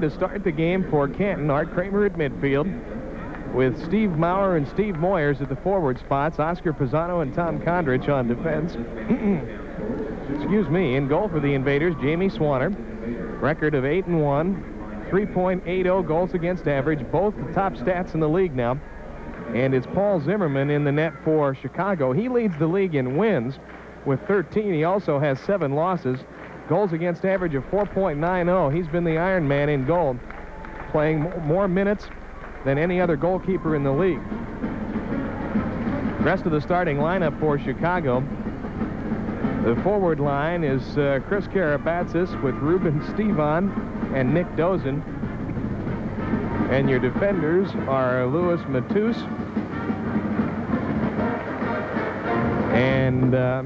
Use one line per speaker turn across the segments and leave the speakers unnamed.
to start the game for Canton. Art Kramer at midfield with Steve Maurer and Steve Moyers at the forward spots. Oscar Pisano and Tom Kondrich on defense. Excuse me. In goal for the Invaders, Jamie Swanner. Record of 8 and 1. 3.80 goals against average. Both the top stats in the league now. And it's Paul Zimmerman in the net for Chicago. He leads the league in wins with 13. He also has seven losses. Goals against average of 4.90. He's been the Iron Man in goal, playing more minutes than any other goalkeeper in the league. Rest of the starting lineup for Chicago. The forward line is uh, Chris Karabatsis with Ruben Stevon and Nick Dosen. And your defenders are Louis Matus and uh,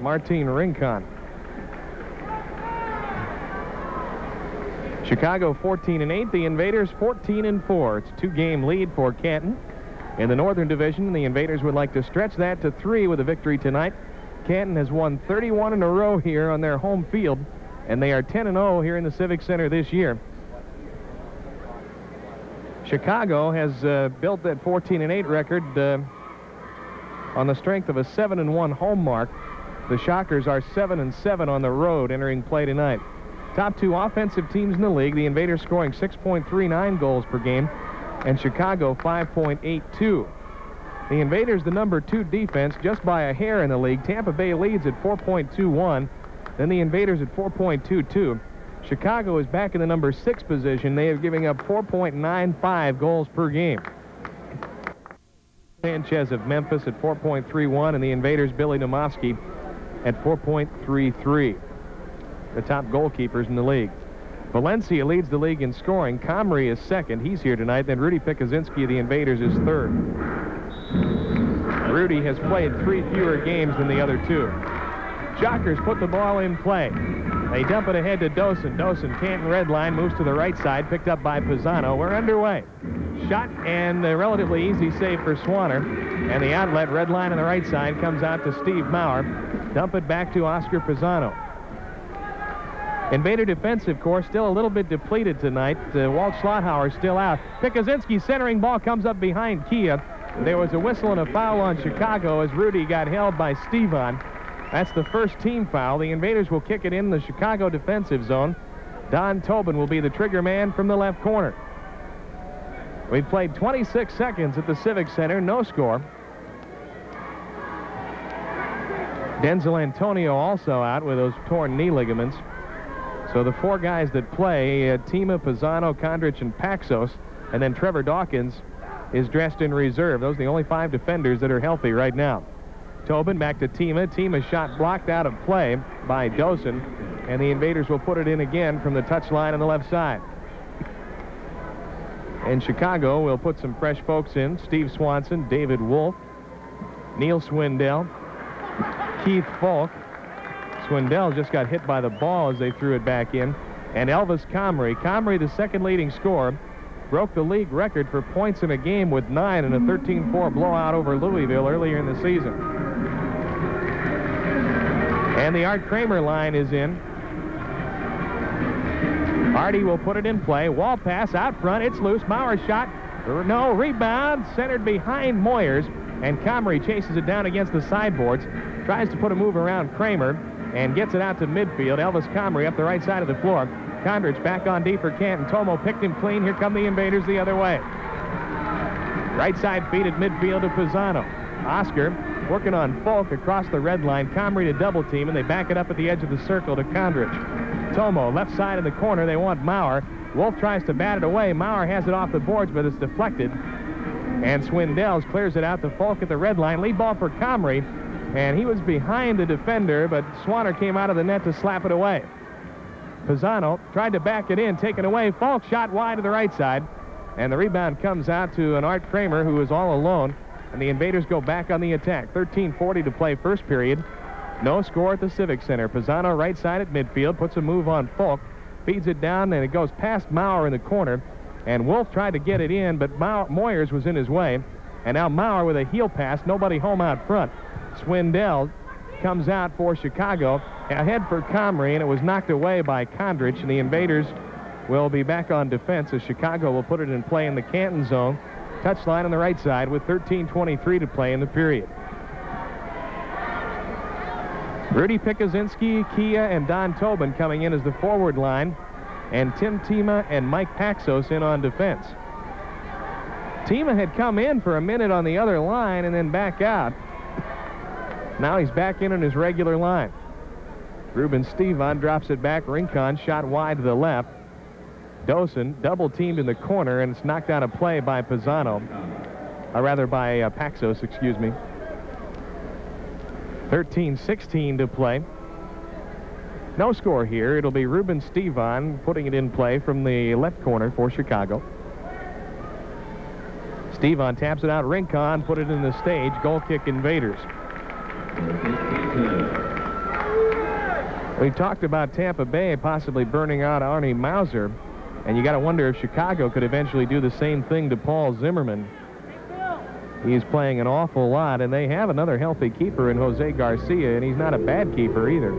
Martin Rincon. Chicago 14 and 8, the Invaders 14 and 4. It's a two-game lead for Canton. In the Northern Division, the Invaders would like to stretch that to three with a victory tonight. Canton has won 31 in a row here on their home field, and they are 10 and 0 here in the Civic Center this year. Chicago has uh, built that 14 and 8 record uh, on the strength of a 7 and 1 home mark. The Shockers are 7 and 7 on the road entering play tonight. Top two offensive teams in the league, the Invaders scoring 6.39 goals per game, and Chicago 5.82. The Invaders, the number two defense, just by a hair in the league. Tampa Bay leads at 4.21, then the Invaders at 4.22. Chicago is back in the number six position. They are giving up 4.95 goals per game. Sanchez of Memphis at 4.31, and the Invaders' Billy Nomovsky at 4.33. The top goalkeepers in the league. Valencia leads the league in scoring. Comrie is second. He's here tonight. Then Rudy Pikuzinski of the Invaders is third. Rudy has played three fewer games than the other two. Shockers put the ball in play. They dump it ahead to Dosen. Dosen, Canton red line, moves to the right side, picked up by Pisano. We're underway. Shot and a relatively easy save for Swanner. And the outlet, red line on the right side, comes out to Steve Maurer. Dump it back to Oscar Pisano. Invader defensive corps still a little bit depleted tonight. Uh, Walt Schlotthauer still out. Pikuzinski centering ball comes up behind Kia. There was a whistle and a foul on Chicago as Rudy got held by Stevon. That's the first team foul. The Invaders will kick it in the Chicago defensive zone. Don Tobin will be the trigger man from the left corner. We've played 26 seconds at the Civic Center, no score. Denzel Antonio also out with those torn knee ligaments. So the four guys that play, uh, Tima, Pisano, Kondrich, and Paxos, and then Trevor Dawkins is dressed in reserve. Those are the only five defenders that are healthy right now. Tobin back to Tima. Tima shot blocked out of play by Dosen, and the Invaders will put it in again from the touch line on the left side. In Chicago, we'll put some fresh folks in. Steve Swanson, David Wolf, Neil Swindell, Keith Falk. Swindell just got hit by the ball as they threw it back in. And Elvis Comrie. Comrie, the second leading scorer, broke the league record for points in a game with nine in a 13-4 blowout over Louisville earlier in the season. And the Art Kramer line is in. Artie will put it in play. Wall pass out front. It's loose. Maurer shot. No, rebound. Centered behind Moyers. And Comrie chases it down against the sideboards. Tries to put a move around Kramer and gets it out to midfield. Elvis Comrie up the right side of the floor. Kondrich back on deep for Canton. Tomo picked him clean. Here come the invaders the other way. Right side feed at midfield to Pisano. Oscar working on Falk across the red line. Comrie to double team, and they back it up at the edge of the circle to Kondrich. Tomo, left side in the corner. They want Maurer. Wolf tries to bat it away. Maurer has it off the boards, but it's deflected. And Swindells clears it out to Falk at the red line. Lead ball for Comrie. And he was behind the defender, but Swanner came out of the net to slap it away. Pisano tried to back it in, taken away. Falk shot wide to the right side. And the rebound comes out to an Art Kramer who is all alone. And the Invaders go back on the attack. 13.40 to play first period. No score at the Civic Center. Pisano right side at midfield, puts a move on Falk, feeds it down, and it goes past Maurer in the corner. And Wolf tried to get it in, but Moyers was in his way. And now Maurer with a heel pass, nobody home out front. Swindell comes out for Chicago. Ahead for Comrie, and it was knocked away by Kondrich, and the Invaders will be back on defense as Chicago will put it in play in the Canton zone. Touchline on the right side with 13.23 to play in the period. Rudy Pikuzinski, Kia, and Don Tobin coming in as the forward line, and Tim Tima and Mike Paxos in on defense. Tima had come in for a minute on the other line and then back out. Now he's back in on his regular line. Ruben Stevon drops it back. Rincon shot wide to the left. Dosen double teamed in the corner, and it's knocked out of play by Pisano. Or rather by uh, Paxos, excuse me. 13-16 to play. No score here. It'll be Ruben Stevon putting it in play from the left corner for Chicago. Stevon taps it out. Rincon put it in the stage. Goal kick invaders. We talked about Tampa Bay possibly burning out Arnie Mausser, and you got to wonder if Chicago could eventually do the same thing to Paul Zimmerman. He's playing an awful lot, and they have another healthy keeper in Jose Garcia, and he's not a bad keeper either.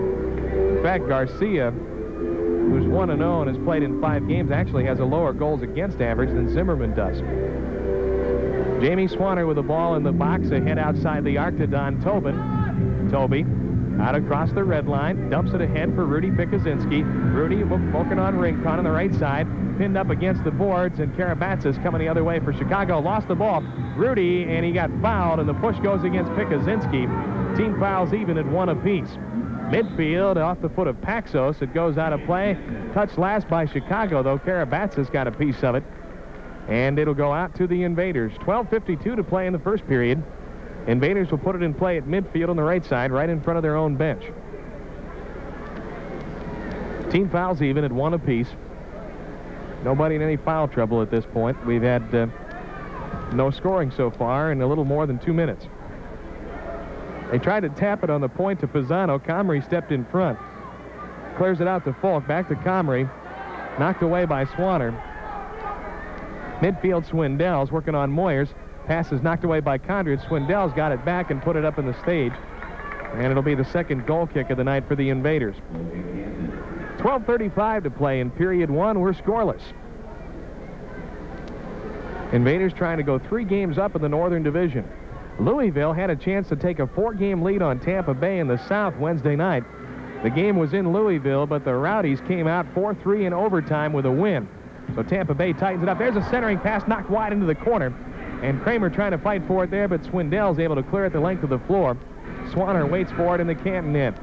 In fact, Garcia, who's 1-0 and has played in five games, actually has a lower goals against average than Zimmerman does. Jamie Swanner with the ball in the box ahead outside the arc to Don Tobin. Toby out across the red line, dumps it ahead for Rudy Pikuzinski. Rudy working on Rincon on the right side, pinned up against the boards, and Karabatsis coming the other way for Chicago. Lost the ball. Rudy, and he got fouled, and the push goes against Pikuzinski. Team fouls even at one apiece. Midfield off the foot of Paxos. It goes out of play. Touch last by Chicago, though. Karabatsis got a piece of it. And it'll go out to the Invaders. 12.52 to play in the first period. Invaders will put it in play at midfield on the right side, right in front of their own bench. Team fouls even at one apiece. Nobody in any foul trouble at this point. We've had uh, no scoring so far in a little more than two minutes. They tried to tap it on the point to Pisano. Comrie stepped in front. Clears it out to Falk. Back to Comrie. Knocked away by Swanner. Midfield Swindells working on Moyers. Pass is knocked away by Kondrich. Swindell's got it back and put it up in the stage. And it'll be the second goal kick of the night for the Invaders. 12.35 to play in period one. We're scoreless. Invaders trying to go three games up in the Northern Division. Louisville had a chance to take a four-game lead on Tampa Bay in the South Wednesday night. The game was in Louisville, but the Rowdies came out 4-3 in overtime with a win. So Tampa Bay tightens it up. There's a centering pass knocked wide into the corner. And Kramer trying to fight for it there, but Swindell's able to clear it the length of the floor. Swanner waits for it in the Canton end.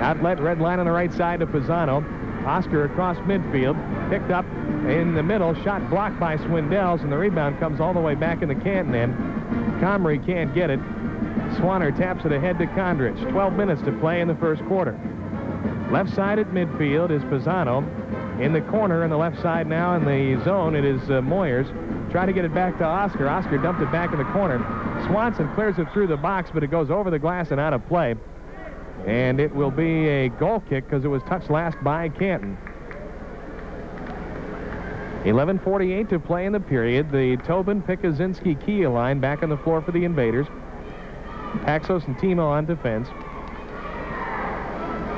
Outlet red line on the right side to Pisano. Oscar across midfield. Picked up in the middle. Shot blocked by Swindells, and the rebound comes all the way back in the Canton end. Comrie can't get it. Swanner taps it ahead to Kondrich. 12 minutes to play in the first quarter. Left side at midfield is Pisano. In the corner on the left side now in the zone, it is uh, Moyers. Try to get it back to Oscar. Oscar dumped it back in the corner. Swanson clears it through the box, but it goes over the glass and out of play. And it will be a goal kick because it was touched last by Canton. 11.48 to play in the period. The Tobin, Pikuzinski, Kia line back on the floor for the Invaders. Paxos and Timo on defense.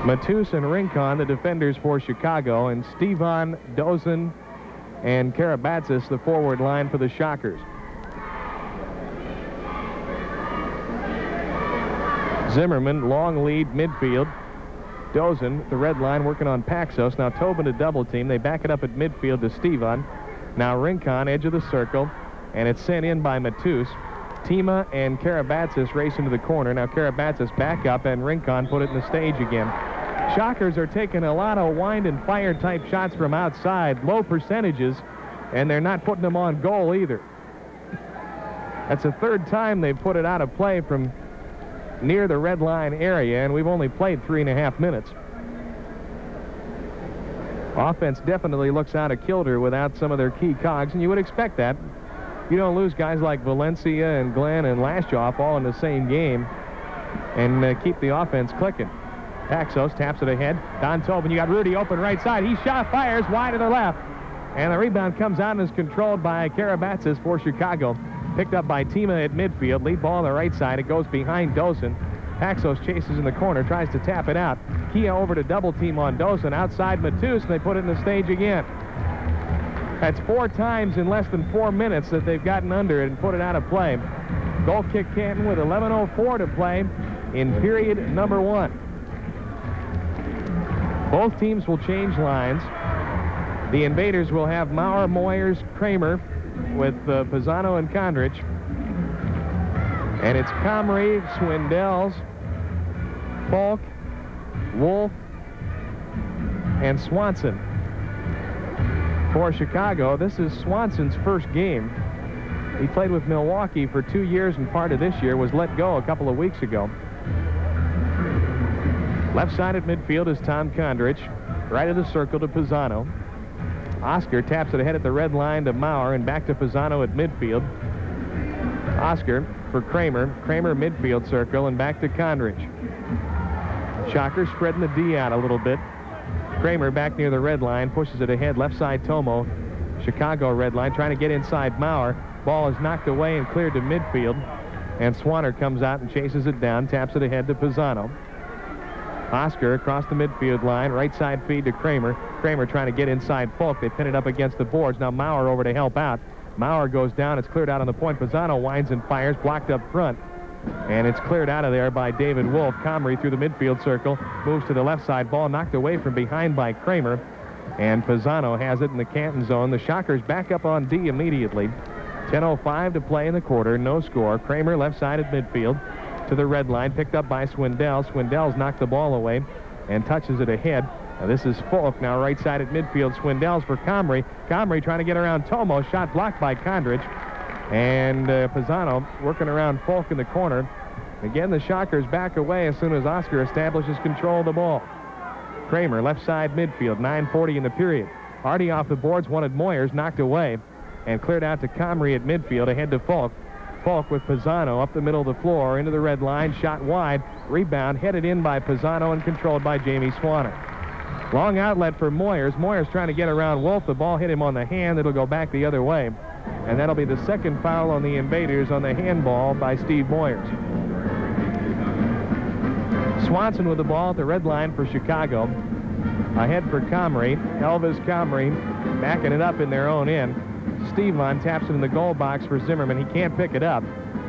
Matus and Rincon, the defenders for Chicago, and Stevan, Dosen, and Karabatsis, the forward line for the Shockers. Zimmerman, long lead, midfield. Dosen, the red line, working on Paxos. Now Tobin to double team. They back it up at midfield to Stevan. Now Rincon, edge of the circle, and it's sent in by Matus. Tima and Karabatsis race into the corner. Now Karabatsis back up, and Rincon put it in the stage again. Shockers are taking a lot of wind and fire type shots from outside, low percentages, and they're not putting them on goal either. That's the third time they've put it out of play from near the red line area, and we've only played three and a half minutes. Offense definitely looks out of kilter without some of their key cogs, and you would expect that. You don't lose guys like Valencia and Glenn and Lashoff all in the same game and uh, keep the offense clicking. Paxos taps it ahead. Don Tobin, you got Rudy open right side. He shot, fires wide to the left. And the rebound comes out and is controlled by Karabatsis for Chicago. Picked up by Tima at midfield. Lead ball on the right side. It goes behind Dosen. Paxos chases in the corner, tries to tap it out. Kia over to double team on Dosen. Outside Matus, and they put it in the stage again. That's four times in less than four minutes that they've gotten under it and put it out of play. Goal kick Canton with 11.04 to play in period number one. Both teams will change lines. The Invaders will have Maurer, Moyers, Kramer with uh, Pisano and Kondrich. And it's Comrie, Swindells, Falk, Wolf, and Swanson. For Chicago, this is Swanson's first game. He played with Milwaukee for two years and part of this year was let go a couple of weeks ago. Left side at midfield is Tom Kondrich. Right of the circle to Pisano. Oscar taps it ahead at the red line to Maurer and back to Pisano at midfield. Oscar for Kramer. Kramer midfield circle and back to Kondrich. Shocker spreading the D out a little bit. Kramer back near the red line, pushes it ahead, left side Tomo. Chicago red line, trying to get inside Maurer. Ball is knocked away and cleared to midfield. And Swanner comes out and chases it down, taps it ahead to Pisano. Oscar across the midfield line, right side feed to Kramer. Kramer trying to get inside Falk. They pin it up against the boards. Now Maurer over to help out. Maurer goes down. It's cleared out on the point. Pisano winds and fires, blocked up front. And it's cleared out of there by David Wolf. Comrie through the midfield circle. Moves to the left side. Ball knocked away from behind by Kramer. And Pisano has it in the Canton zone. The Shockers back up on D immediately. 10.05 to play in the quarter. No score. Kramer left side at midfield to the red line. Picked up by Swindell. Swindell's knocked the ball away and touches it ahead. Now this is Falk now right side at midfield. Swindell's for Comrie. Comrie trying to get around Tomo. Shot blocked by Kondrich. And uh, Pisano working around Falk in the corner. Again, the Shockers back away as soon as Oscar establishes control of the ball. Kramer, left side midfield, 9.40 in the period. Hardy off the boards, wanted Moyers, knocked away, and cleared out to Comrie at midfield, ahead to Falk. Falk with Pisano up the middle of the floor, into the red line, shot wide, rebound, headed in by Pisano and controlled by Jamie Swanner. Long outlet for Moyers. Moyers trying to get around Wolf. The ball hit him on the hand. It'll go back the other way. And that'll be the second foul on the Invaders on the handball by Steve Moyers. Swanson with the ball at the red line for Chicago. Ahead for Comrie. Elvis Comrie backing it up in their own end. Stevan taps it in the goal box for Zimmerman. He can't pick it up.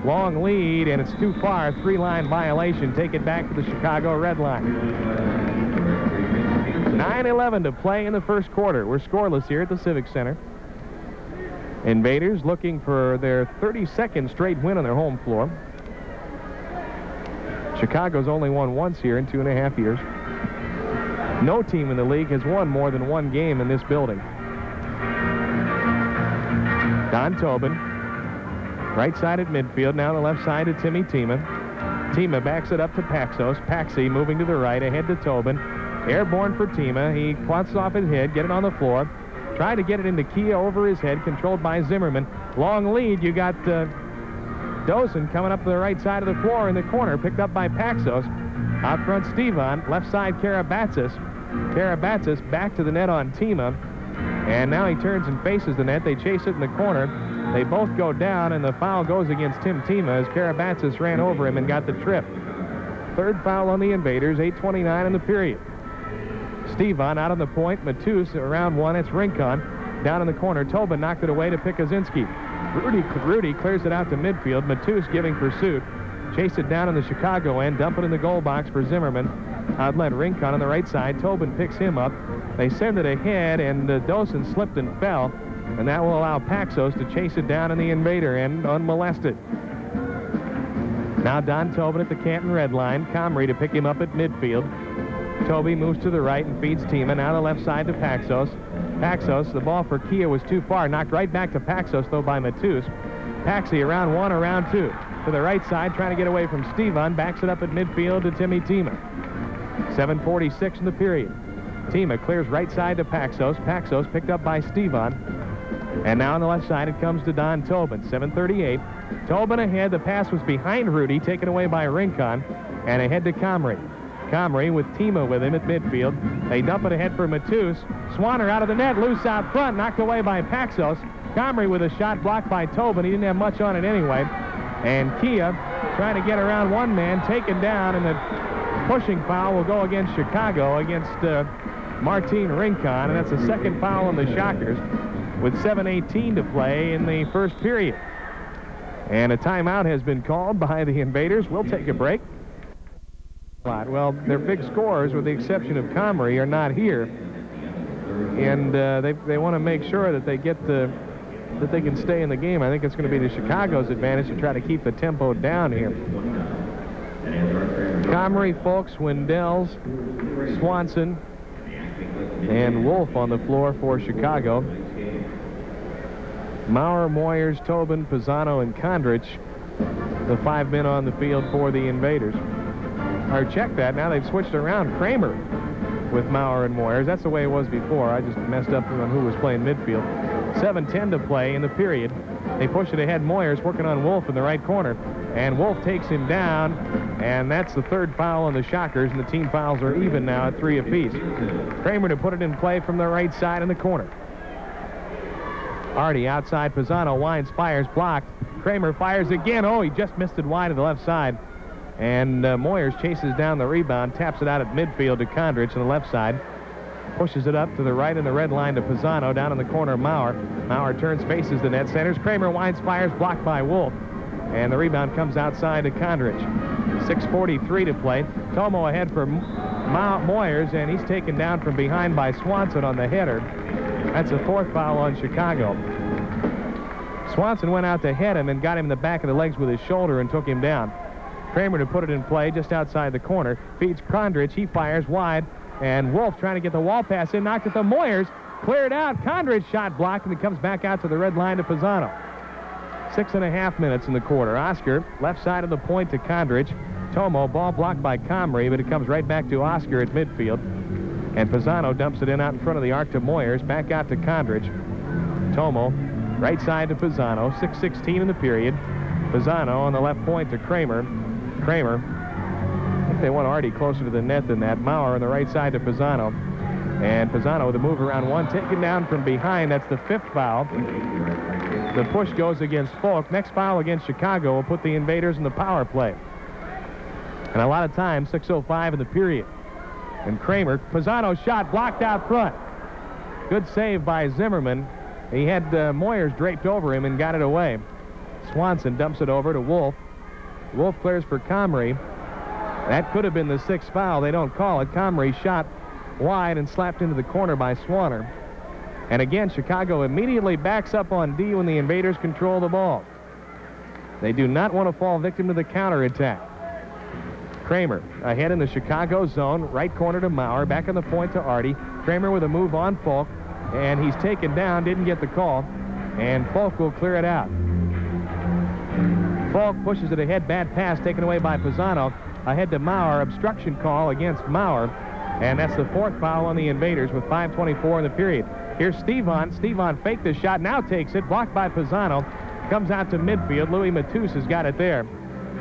Long lead, and it's too far. Three-line violation. Take it back to the Chicago red line. 9-11 to play in the first quarter. We're scoreless here at the Civic Center. Invaders looking for their 32nd straight win on their home floor. Chicago's only won once here in two and a half years. No team in the league has won more than one game in this building. Don Tobin, right side at midfield, now the left side to Timmy Tima. Tima backs it up to Paxos. Paxi moving to the right, ahead to Tobin. Airborne for Tima. He quants off his head, get it on the floor. Try to get it into Kia over his head, controlled by Zimmerman. Long lead, you got uh, Dosen coming up to the right side of the floor in the corner, picked up by Paxos. Out front, Stevan. Left side, Karabatsis. Karabatsis back to the net on Tima. And now he turns and faces the net. They chase it in the corner. They both go down, and the foul goes against Tim Tima as Karabatsis ran over him and got the trip. Third foul on the Invaders, 8.29 in the period. Stevan out on the point. Matus around one. It's Rincon. Down in the corner. Tobin knocked it away to Pikuzinski. Rudy, Rudy clears it out to midfield. Matus giving pursuit. Chase it down in the Chicago end. Dump it in the goal box for Zimmerman. Outlet Rincon on the right side. Tobin picks him up. They send it ahead, and uh, Dosen slipped and fell. And that will allow Paxos to chase it down in the invader end unmolested. Now Don Tobin at the Canton red line. Comrie to pick him up at midfield. Toby moves to the right and feeds Tima. Now the left side to Paxos. Paxos, the ball for Kia was too far. Knocked right back to Paxos, though, by Matus. Paxi around one, around two. To the right side, trying to get away from Stevan. Backs it up at midfield to Timmy Tima. 7.46 in the period. Tima clears right side to Paxos. Paxos picked up by Stevan. And now on the left side, it comes to Don Tobin. 7.38. Tobin ahead. The pass was behind Rudy, taken away by Rincon. And ahead to Comrie. Comrie with Tima with him at midfield. They dump it ahead for Matus. Swanner out of the net, loose out front, knocked away by Paxos. Comrie with a shot blocked by Tobin. He didn't have much on it anyway. And Kia trying to get around one man, taken down, and the pushing foul will go against Chicago, against uh, Martin Rincon, and that's the second foul on the Shockers with 7.18 to play in the first period. And a timeout has been called by the Invaders. We'll take a break. Well, their big scorers, with the exception of Comrie, are not here. And uh, they, they want to make sure that they get the that they can stay in the game. I think it's going to be the Chicago's advantage to try to keep the tempo down here. Comrie, Falk, Swindells, Swanson, and Wolf on the floor for Chicago. Maurer, Moyers, Tobin, Pisano, and Kondrich, the five men on the field for the Invaders. Or check that, now they've switched around. Kramer with Maurer and Moyers. That's the way it was before. I just messed up on who was playing midfield. 7-10 to play in the period. They push it ahead. Moyers working on Wolf in the right corner. And Wolf takes him down, and that's the third foul on the Shockers, and the team fouls are even now at three apiece. Kramer to put it in play from the right side in the corner. Hardy outside Pisano, winds, fires, blocked. Kramer fires again. Oh, he just missed it wide to the left side. And uh, Moyers chases down the rebound, taps it out at midfield to Kondrich on the left side. Pushes it up to the right in the red line to Pisano. Down in the corner, Maurer. Maurer turns, faces the net. Centers. Kramer winds, fires, blocked by Wolf. And the rebound comes outside to Kondrich. 6.43 to play. Tomo ahead for Ma Moyers, and he's taken down from behind by Swanson on the header. That's a fourth foul on Chicago. Swanson went out to head him and got him in the back of the legs with his shoulder and took him down. Kramer to put it in play just outside the corner. Feeds Kondrich. He fires wide. And Wolf trying to get the wall pass in. Knocked it to Moyers. Cleared out. Kondrich shot blocked, and it comes back out to the red line to Pisano. Six and a half minutes in the quarter. Oscar, left side of the point to Kondrich. Tomo, ball blocked by Comrie, but it comes right back to Oscar at midfield. And Pisano dumps it in out in front of the arc to Moyers. Back out to Kondrich. Tomo, right side to Pisano. 6.16 in the period. Pisano on the left point to Kramer. Kramer. They want Artie closer to the net than that. Maurer on the right side to Pisano. And Pisano with a move around one, taken down from behind. That's the fifth foul. The push goes against Falk. Next foul against Chicago will put the Invaders in the power play. And a lot of time, 6.05 in the period. And Kramer, Pisano shot blocked out front. Good save by Zimmerman. He had uh, Moyers draped over him and got it away. Swanson dumps it over to Wolf. Wolf clears for Comrie. That could have been the sixth foul. They don't call it. Comrie shot wide and slapped into the corner by Swanner. And again, Chicago immediately backs up on D when the invaders control the ball. They do not want to fall victim to the counterattack. Kramer ahead in the Chicago zone, right corner to Maurer, back on the point to Artie. Kramer with a move on Falk, and he's taken down, didn't get the call, and Falk will clear it out. Falk pushes it ahead, bad pass taken away by Pisano. Ahead to Maurer, obstruction call against Maurer, and that's the fourth foul on the Invaders with 5.24 in the period. Here's Stevon. Stevon faked the shot, now takes it, blocked by Pisano. Comes out to midfield. Louis Matus has got it there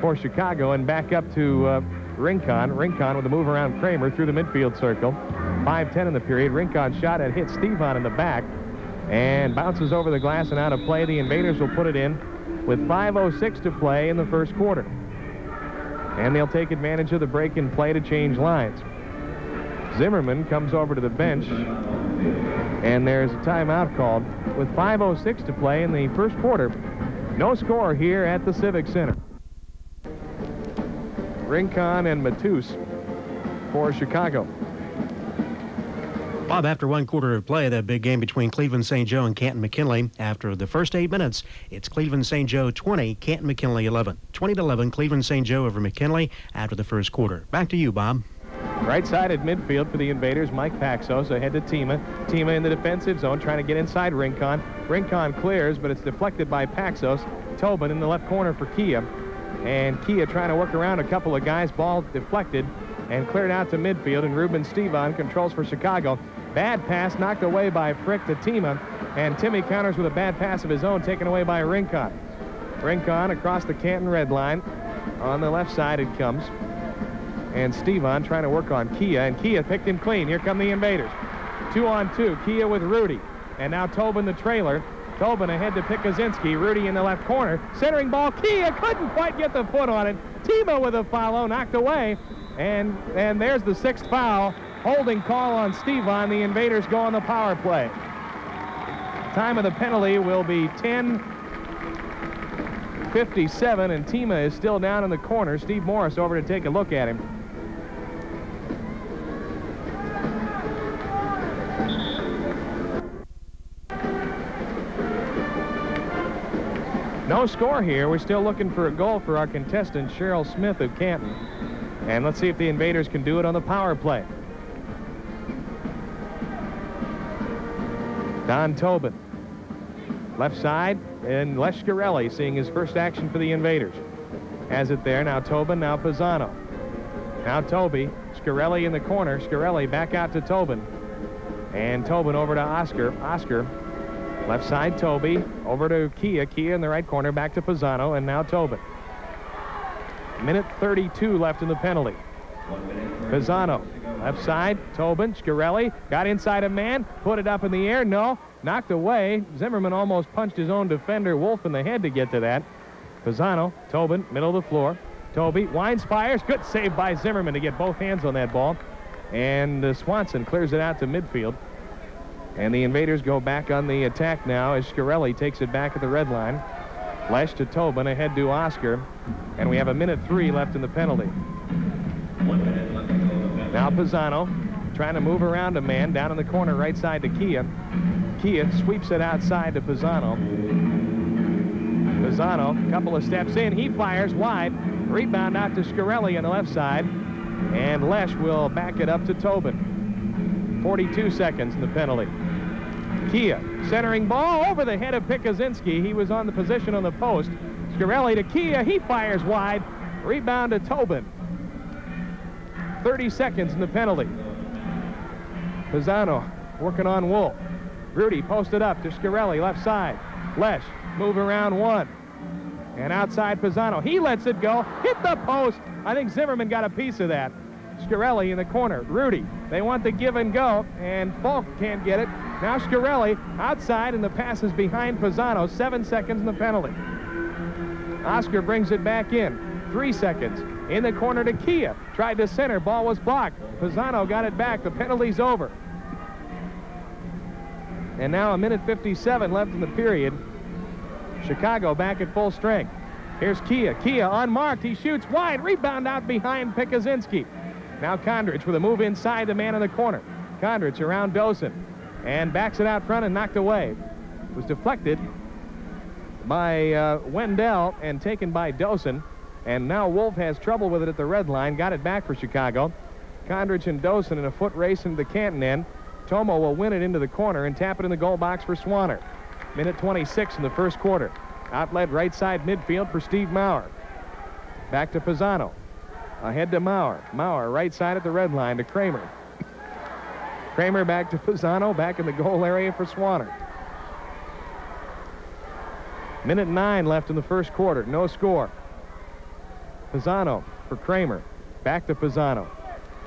for Chicago and back up to uh, Rincon. Rincon with a move around Kramer through the midfield circle. 5-10 in the period. Rincon shot and hit Stevon in the back and bounces over the glass and out of play. The Invaders will put it in with 5.06 to play in the first quarter. And they'll take advantage of the break in play to change lines. Zimmerman comes over to the bench and there's a timeout called with 5.06 to play in the first quarter. No score here at the Civic Center. Rincon and Matus for Chicago.
Bob, after one quarter of play, that big game between Cleveland St. Joe and Canton McKinley, after the first eight minutes, it's Cleveland St. Joe 20, Canton McKinley 11. 20 to 11, Cleveland St. Joe over McKinley after the first quarter. Back to you, Bob.
Right side at midfield for the Invaders, Mike Paxos ahead to Tima. Tima in the defensive zone trying to get inside Rincon. Rincon clears, but it's deflected by Paxos. Tobin in the left corner for Kia. And Kia trying to work around a couple of guys. Ball deflected and cleared out to midfield. And Ruben Stevon controls for Chicago. Bad pass knocked away by Frick to Tima. And Timmy counters with a bad pass of his own taken away by Rincon. Rincon across the Canton red line. On the left side it comes and Stevon trying to work on Kia, and Kia picked him clean. Here come the invaders. Two on two. Kia with Rudy. And now Tobin the trailer. Tobin ahead to Pikuzinski. Rudy in the left corner. Centering ball. Kia couldn't quite get the foot on it. Timo with a follow, knocked away. And, and there's the sixth foul. Holding call on Stevon. The invaders go on the power play. Time of the penalty will be 10 57, and Tima is still down in the corner. Steve Morris over to take a look at him. No score here. We're still looking for a goal for our contestant, Cheryl Smith of Canton. And let's see if the Invaders can do it on the power play. Don Tobin. Left side, and Les Scarelli seeing his first action for the Invaders. Has it there. Now Tobin, now Pisano. Now Toby. Scarelli in the corner. Scarelli back out to Tobin. And Tobin over to Oscar. Oscar Left side, Toby. Over to Kia. Kia in the right corner. Back to Pisano. And now Tobin. Minute 32 left in the penalty. Pisano. Left side, Tobin. Scarelli. Got inside a man. Put it up in the air. No. Knocked away. Zimmerman almost punched his own defender, Wolf, in the head to get to that. Pisano. Tobin. Middle of the floor. Toby. Winds fires. Good save by Zimmerman to get both hands on that ball. And uh, Swanson clears it out to midfield. And the Invaders go back on the attack now as Scarelli takes it back at the red line. Flash to Tobin, ahead to Oscar. And we have a minute three left in the penalty. Now Pisano trying to move around a man down in the corner right side to Kia. Kia sweeps it outside to Pisano. Pisano, a couple of steps in. He fires wide. Rebound out to Scarelli on the left side. And Lesh will back it up to Tobin. 42 seconds in the penalty. Kia centering ball over the head of Pikuzinski. He was on the position on the post. Scarelli to Kia. He fires wide. Rebound to Tobin. 30 seconds in the penalty. Pisano working on Wolf. Rudy posted up to Scarelli, left side. Lesh, move around one. And outside Pisano. He lets it go. Hit the post. I think Zimmerman got a piece of that. Scarelli in the corner. Rudy. They want the give and go, and Falk can't get it. Now Scarelli outside, and the pass is behind Pisano. Seven seconds in the penalty. Oscar brings it back in. Three seconds. In the corner to Kia. Tried to center. Ball was blocked. Pisano got it back. The penalty's over. And now a minute 57 left in the period. Chicago back at full strength. Here's Kia. Kia unmarked. He shoots wide. Rebound out behind Pikuzinski. Now Kondrich with a move inside the man in the corner. Kondrich around Dosen and backs it out front and knocked away. Was deflected by uh, Wendell and taken by Dosen. And now Wolf has trouble with it at the red line. Got it back for Chicago. Kondrich and Dosen in a foot race into the Canton end. Tomo will win it into the corner and tap it in the goal box for Swanner. Minute 26 in the first quarter. Outlet right side midfield for Steve Maurer. Back to Pisano. Ahead to Maurer. Maurer right side at the red line to Kramer. Kramer back to Pisano. Back in the goal area for Swanner. Minute nine left in the first quarter. No score. Pisano for Kramer. Back to Pisano.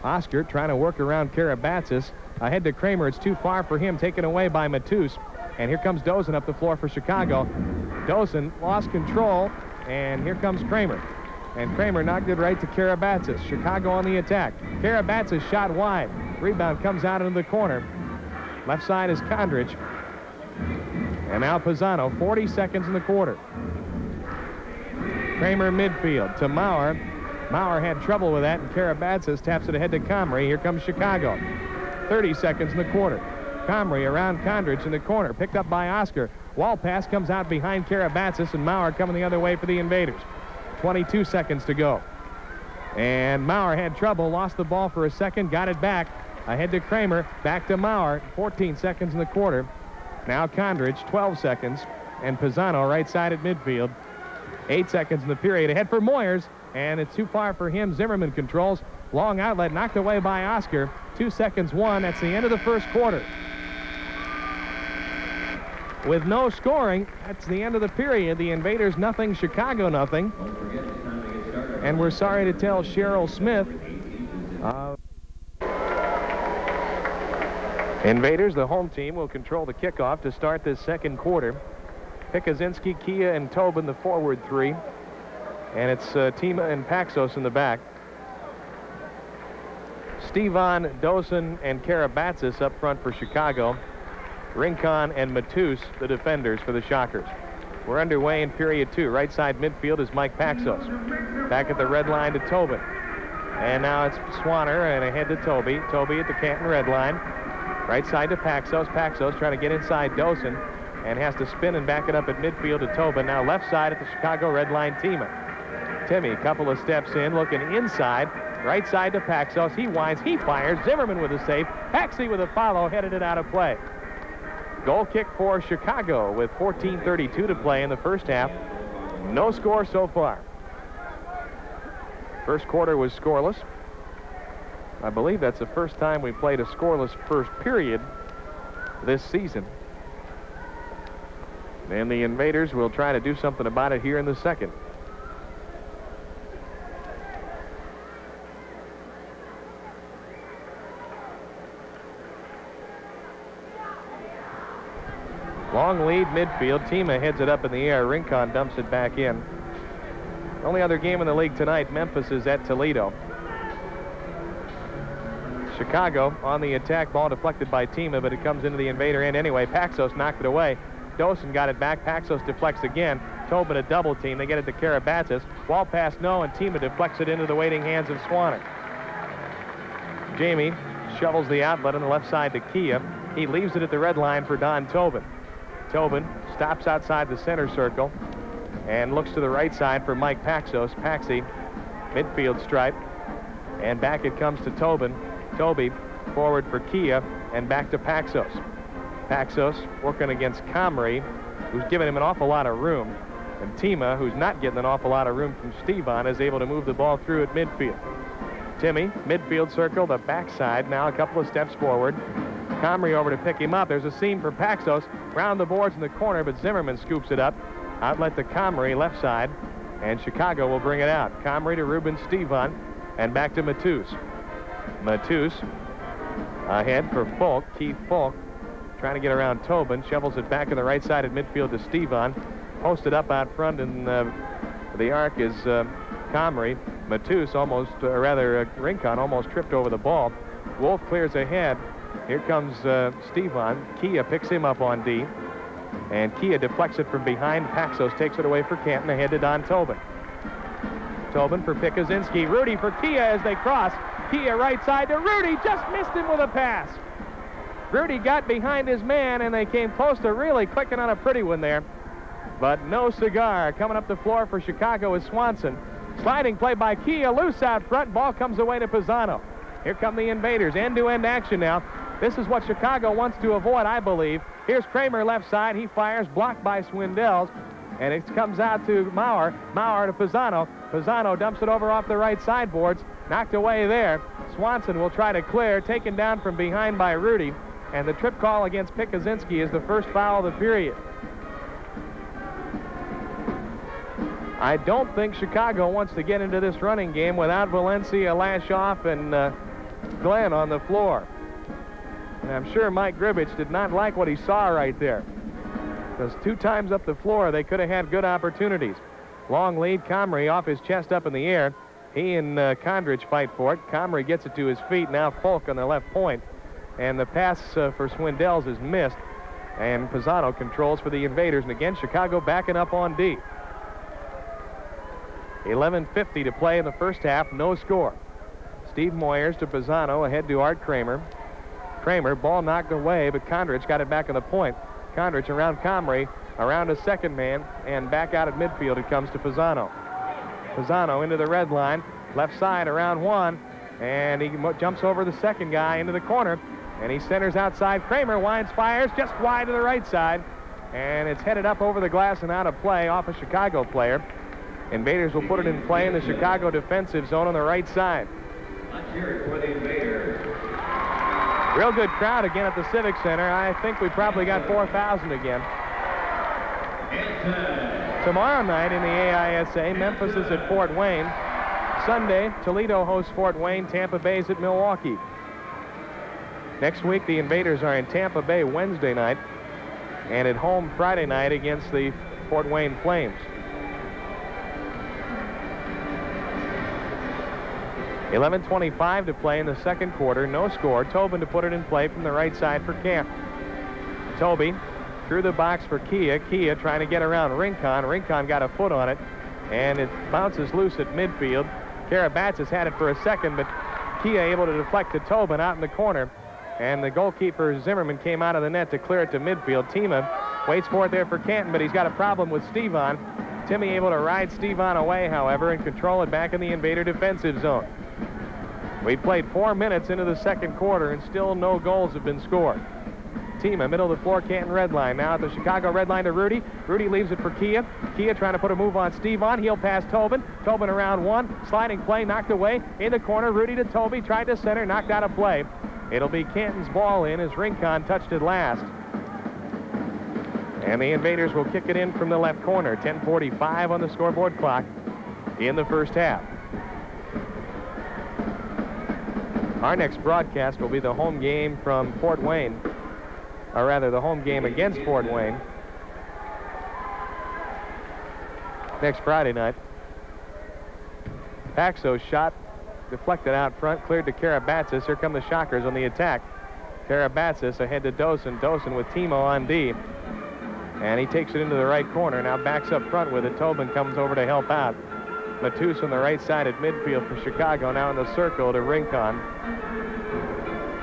Oscar trying to work around Karabatsis. Ahead to Kramer. It's too far for him. Taken away by Matus. And here comes Dosen up the floor for Chicago. Dosen lost control. And here comes Kramer. And Kramer knocked it right to Karabatsis. Chicago on the attack. Karabatsis shot wide. Rebound comes out into the corner. Left side is Kondrich. And now Pisano, 40 seconds in the quarter. Kramer midfield to Maurer. Maurer had trouble with that, and Karabatsis taps it ahead to Comrie. Here comes Chicago. 30 seconds in the quarter. Comrie around Kondrich in the corner, picked up by Oscar. Wall pass comes out behind Karabatsis, and Maurer coming the other way for the Invaders. 22 seconds to go. And Maurer had trouble, lost the ball for a second, got it back. Ahead to Kramer, back to Maurer. 14 seconds in the quarter. Now Kondrich, 12 seconds, and Pisano right side at midfield. Eight seconds in the period. Ahead for Moyers, and it's too far for him. Zimmerman controls. Long outlet knocked away by Oscar. Two seconds one. That's the end of the first quarter. With no scoring, that's the end of the period. The Invaders nothing, Chicago nothing. And we're sorry to tell Cheryl Smith. Uh, Invaders, the home team, will control the kickoff to start this second quarter. Pikuzinski, Kia, and Tobin, the forward three. And it's uh, Tima and Paxos in the back. Stevan, Dosen, and Karabatsis up front for Chicago. Rincon and Matus, the defenders for the Shockers. We're underway in period two. Right side midfield is Mike Paxos. Back at the red line to Tobin. And now it's Swanner and ahead to Toby. Toby at the Canton red line. Right side to Paxos. Paxos trying to get inside Dosen and has to spin and back it up at midfield to Tobin. Now left side at the Chicago red line, Tima. Timmy, a couple of steps in, looking inside. Right side to Paxos. He winds, he fires. Zimmerman with a save. Paxi with a follow, headed it out of play. Goal kick for Chicago with 14.32 to play in the first half. No score so far. First quarter was scoreless. I believe that's the first time we played a scoreless first period this season. And the Invaders will try to do something about it here in the second. Long lead midfield. Tima heads it up in the air. Rincon dumps it back in. Only other game in the league tonight, Memphis is at Toledo. Chicago on the attack. Ball deflected by Tima, but it comes into the invader end anyway. Paxos knocked it away. Dosen got it back. Paxos deflects again. Tobin a double team. They get it to Karabatsis. Wall pass no, and Tima deflects it into the waiting hands of Swanner. Jamie shovels the outlet on the left side to Kia. He leaves it at the red line for Don Tobin. Tobin stops outside the center circle and looks to the right side for Mike Paxos. Paxi, midfield stripe. And back it comes to Tobin. Toby forward for Kia and back to Paxos. Paxos working against Comrie, who's giving him an awful lot of room. And Tima, who's not getting an awful lot of room from Stevan, is able to move the ball through at midfield. Timmy, midfield circle, the backside, now a couple of steps forward. Comrie over to pick him up. There's a seam for Paxos. Round the boards in the corner, but Zimmerman scoops it up. Outlet to Comrie, left side. And Chicago will bring it out. Comrie to Ruben Stevan. And back to Matus. Matus ahead for Falk. Keith Falk trying to get around Tobin. Shovels it back in the right side at midfield to Stevan. Posted up out front in uh, the arc is uh, Comrie. Matus almost, uh, or rather, uh, Rincon almost tripped over the ball. Wolf clears ahead. Here comes uh, Stevan. Kia picks him up on D. And Kia deflects it from behind. Paxos takes it away for Canton ahead to Don Tobin. Tobin for Pikuzinski. Rudy for Kia as they cross. Kia right side to Rudy. Just missed him with a pass. Rudy got behind his man, and they came close to really clicking on a pretty one there. But no cigar. Coming up the floor for Chicago is Swanson. Sliding play by Kia, loose out front. Ball comes away to Pisano. Here come the invaders. End-to-end action now. This is what Chicago wants to avoid, I believe. Here's Kramer left side. He fires, blocked by Swindells. And it comes out to Maurer. Maurer to Pisano. Pisano dumps it over off the right sideboards. Knocked away there. Swanson will try to clear. Taken down from behind by Rudy. And the trip call against Pikuzinski is the first foul of the period. I don't think Chicago wants to get into this running game without Valencia, Lashoff, and uh, Glenn on the floor. And I'm sure Mike Gribich did not like what he saw right there. Because two times up the floor, they could have had good opportunities. Long lead, Comrie off his chest up in the air. He and uh, fight for it. Comrie gets it to his feet. Now Falk on the left point. And the pass uh, for Swindells is missed. And Pisano controls for the Invaders. And again, Chicago backing up on D. 11.50 to play in the first half. No score. Steve Moyers to Pisano. Ahead to Art Kramer. Kramer, ball knocked away, but Kondrich got it back on the point. Kondrich around Comrie, around a second man, and back out at midfield it comes to Pisano. Pisano into the red line, left side around one, and he jumps over the second guy into the corner, and he centers outside. Kramer winds, fires just wide to the right side, and it's headed up over the glass and out of play off a Chicago player. Invaders will put it in play in the Chicago defensive zone on the right side. Real good crowd again at the Civic Center. I think we probably got 4,000 again. Tomorrow night in the AISA, Memphis is at Fort Wayne. Sunday, Toledo hosts Fort Wayne. Tampa Bay's at Milwaukee. Next week, the Invaders are in Tampa Bay Wednesday night and at home Friday night against the Fort Wayne Flames. 11.25 to play in the second quarter. No score. Tobin to put it in play from the right side for Camp. Toby through the box for Kia. Kia trying to get around Rincon. Rincon got a foot on it, and it bounces loose at midfield. Karabatsis had it for a second, but Kia able to deflect to Tobin out in the corner. And the goalkeeper, Zimmerman, came out of the net to clear it to midfield. Tima waits for it there for Canton, but he's got a problem with Stevon. Timmy able to ride Stevon away, however, and control it back in the invader defensive zone. We played four minutes into the second quarter, and still no goals have been scored. Tima, middle of the floor, Canton red line. Now at the Chicago red line to Rudy. Rudy leaves it for Kia. Kia trying to put a move on Stevon. He'll pass Tobin. Tobin around one. Sliding play, knocked away. In the corner, Rudy to Toby. Tried to center, knocked out of play. It'll be Canton's ball in as Rincon touched it last. And the Invaders will kick it in from the left corner. 10.45 on the scoreboard clock in the first half. Our next broadcast will be the home game from Fort Wayne, or rather the home game against Fort Wayne next Friday night. Paxo's shot deflected out front, cleared to Karabatsis. Here come the Shockers on the attack. Karabatsis ahead to Dosen. Dosen with Timo on D. And he takes it into the right corner. Now backs up front with it. Tobin comes over to help out. Matus on the right side at midfield for Chicago. Now in the circle to Rincon.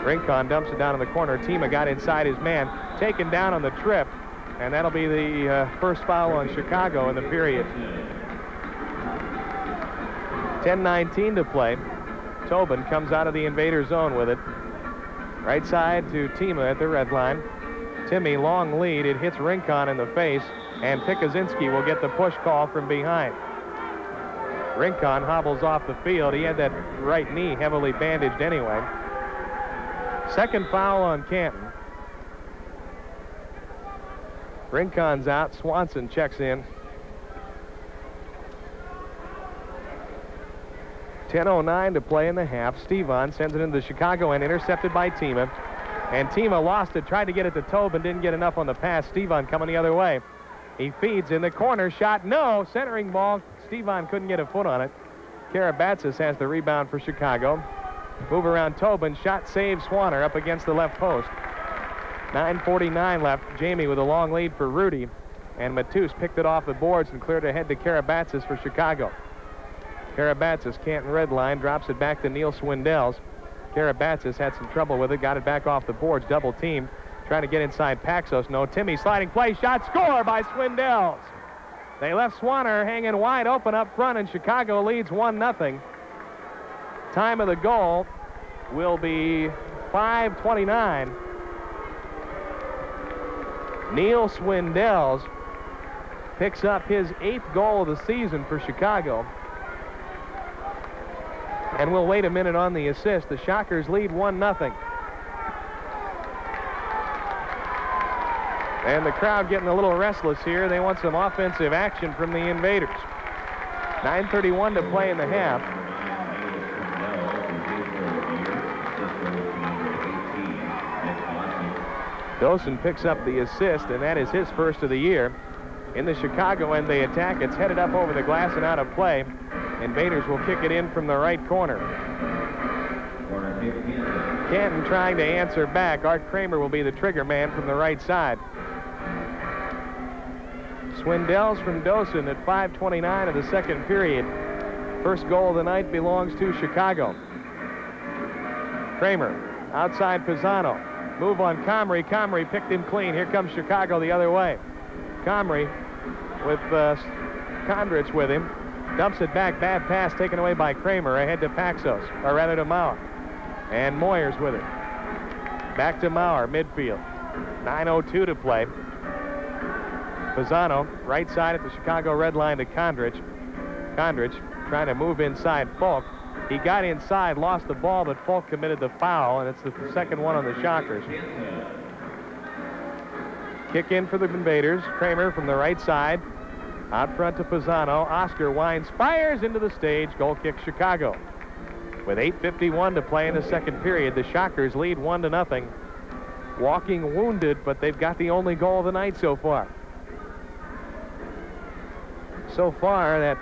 Rincon dumps it down in the corner. Tima got inside his man, taken down on the trip, and that'll be the uh, first foul on Chicago in the period. 10-19 to play. Tobin comes out of the invader zone with it. Right side to Tima at the red line. Timmy, long lead. It hits Rincon in the face, and Pikuzinski will get the push call from behind. Rincon hobbles off the field. He had that right knee heavily bandaged anyway. Second foul on Canton. Rincon's out. Swanson checks in. 10.09 to play in the half. Stevon sends it into the Chicago end, intercepted by Tima. And Tima lost it, tried to get it to Tobin, didn't get enough on the pass. Stevon coming the other way. He feeds in the corner, shot no, centering ball. Stevon couldn't get a foot on it. Karabatsis has the rebound for Chicago. Move around Tobin, shot save Swanner up against the left post. 9.49 left. Jamie with a long lead for Rudy. And Matus picked it off the boards and cleared ahead to Karabatsis for Chicago. Karabatsis, Canton red line, drops it back to Neil Swindells. Karabatsis had some trouble with it, got it back off the boards, double teamed, trying to get inside Paxos. No, Timmy sliding play shot, score by Swindells. They left Swanner hanging wide open up front, and Chicago leads 1 0. Time of the goal will be 5.29. Neil Swindells picks up his eighth goal of the season for Chicago. And we'll wait a minute on the assist. The Shockers lead 1 0. And the crowd getting a little restless here. They want some offensive action from the Invaders. 9.31 to play in the half. Dosen picks up the assist, and that is his first of the year. In the Chicago end, they attack. It's headed up over the glass and out of play. Invaders will kick it in from the right corner. Canton trying to answer back. Art Kramer will be the trigger man from the right side. Swindells from Dosen at 5.29 of the second period. First goal of the night belongs to Chicago. Kramer outside Pisano. Move on Comrie. Comrie picked him clean. Here comes Chicago the other way. Comrie with uh, Kondrich with him. Dumps it back. Bad pass taken away by Kramer. Ahead to Paxos, or rather to Maurer. And Moyers with it. Back to Maurer, midfield. 9.02 to play. Pisano, right side at the Chicago red line to Kondrich. Kondrich trying to move inside Falk. He got inside, lost the ball, but Falk committed the foul, and it's the second one on the Shockers. Kick in for the Invaders. Kramer from the right side. Out front to Pisano. Oscar winds, fires into the stage. Goal kick Chicago. With 8.51 to play in the second period, the Shockers lead 1 to nothing. Walking wounded, but they've got the only goal of the night so far so far that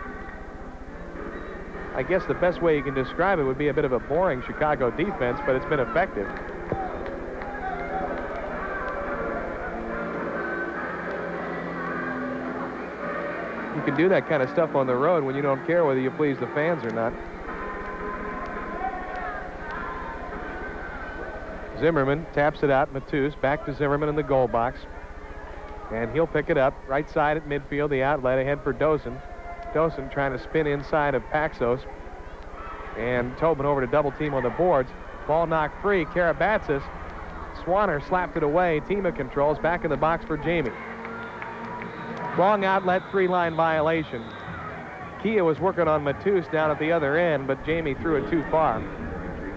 I guess the best way you can describe it would be a bit of a boring Chicago defense, but it's been effective. Can do that kind of stuff on the road when you don't care whether you please the fans or not. Zimmerman taps it out. Matus back to Zimmerman in the goal box. And he'll pick it up. Right side at midfield, the outlet ahead for Dosen. Dosen trying to spin inside of Paxos. And Tobin over to double team on the boards. Ball knocked free. Karabatsis. Swanner slapped it away. Tima controls. Back in the box for Jamie. Wrong outlet, three-line violation. Kia was working on Matus down at the other end, but Jamie threw it too far.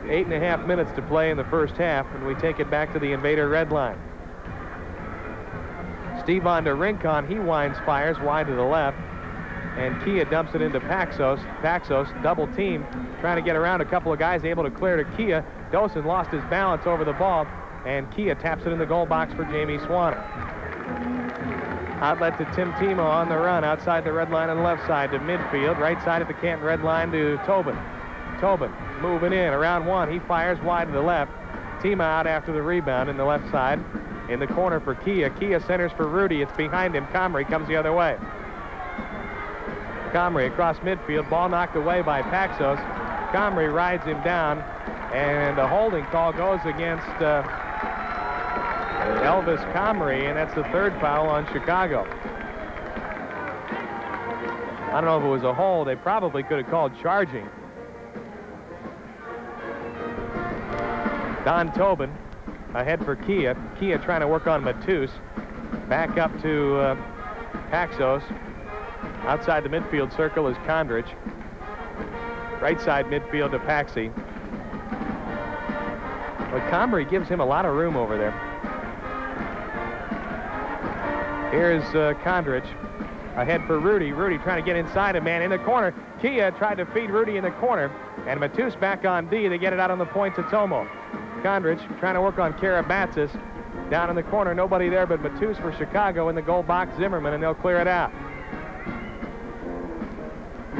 Eight and a half minutes to play in the first half, and we take it back to the Invader red line. Steve on to Rincon. He winds, fires wide to the left. And Kia dumps it into Paxos. Paxos, double team, trying to get around a couple of guys, able to clear to Kia. Dosen lost his balance over the ball, and Kia taps it in the goal box for Jamie Swanner. Outlet to Tim Timo on the run outside the red line on the left side to midfield. Right side at the Canton red line to Tobin. Tobin moving in around one. He fires wide to the left. Tima out after the rebound in the left side in the corner for Kia. Kia centers for Rudy. It's behind him. Comrie comes the other way. Comrie across midfield. Ball knocked away by Paxos. Comrie rides him down, and a holding call goes against uh, Elvis Comrie, and that's the third foul on Chicago. I don't know if it was a hold. They probably could have called charging. Don Tobin ahead for Kia. Kia trying to work on Matus. Back up to uh, Paxos. Outside the midfield circle is Kondrich. Right side midfield to Paxi. But Comrie gives him a lot of room over there. Here's uh, Kondrich ahead for Rudy. Rudy trying to get inside a man in the corner. Kia tried to feed Rudy in the corner. And Matus back on D. They get it out on the point to Tomo. Kondrich trying to work on Karabatsis. Down in the corner, nobody there but Matus for Chicago in the goal box, Zimmerman, and they'll clear it out.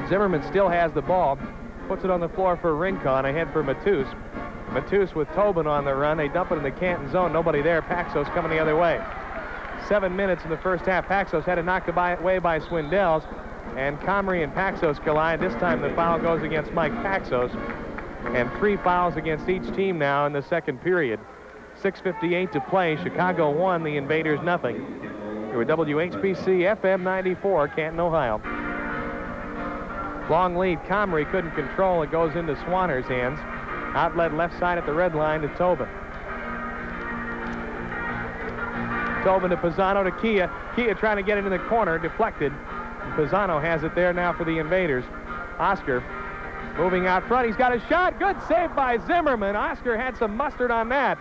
Zimmerman still has the ball, puts it on the floor for Rincon, ahead for Matus. Matus with Tobin on the run. They dump it in the Canton zone. Nobody there. Paxos coming the other way. Seven minutes in the first half. Paxos had it knocked away by Swindells, and Comrie and Paxos collide. This time the foul goes against Mike Paxos. and three fouls against each team now in the second period. 6.58 to play. Chicago won, the Invaders nothing. You're WHBC FM 94, Canton, Ohio. Long lead, Comrie couldn't control. It goes into Swanner's hands. Outlet left side at the red line to Tobin. Tobin to Pisano to Kia. Kia trying to get it in the corner, deflected. Pisano has it there now for the Invaders. Oscar moving out front. He's got a shot. Good save by Zimmerman. Oscar had some mustard on that.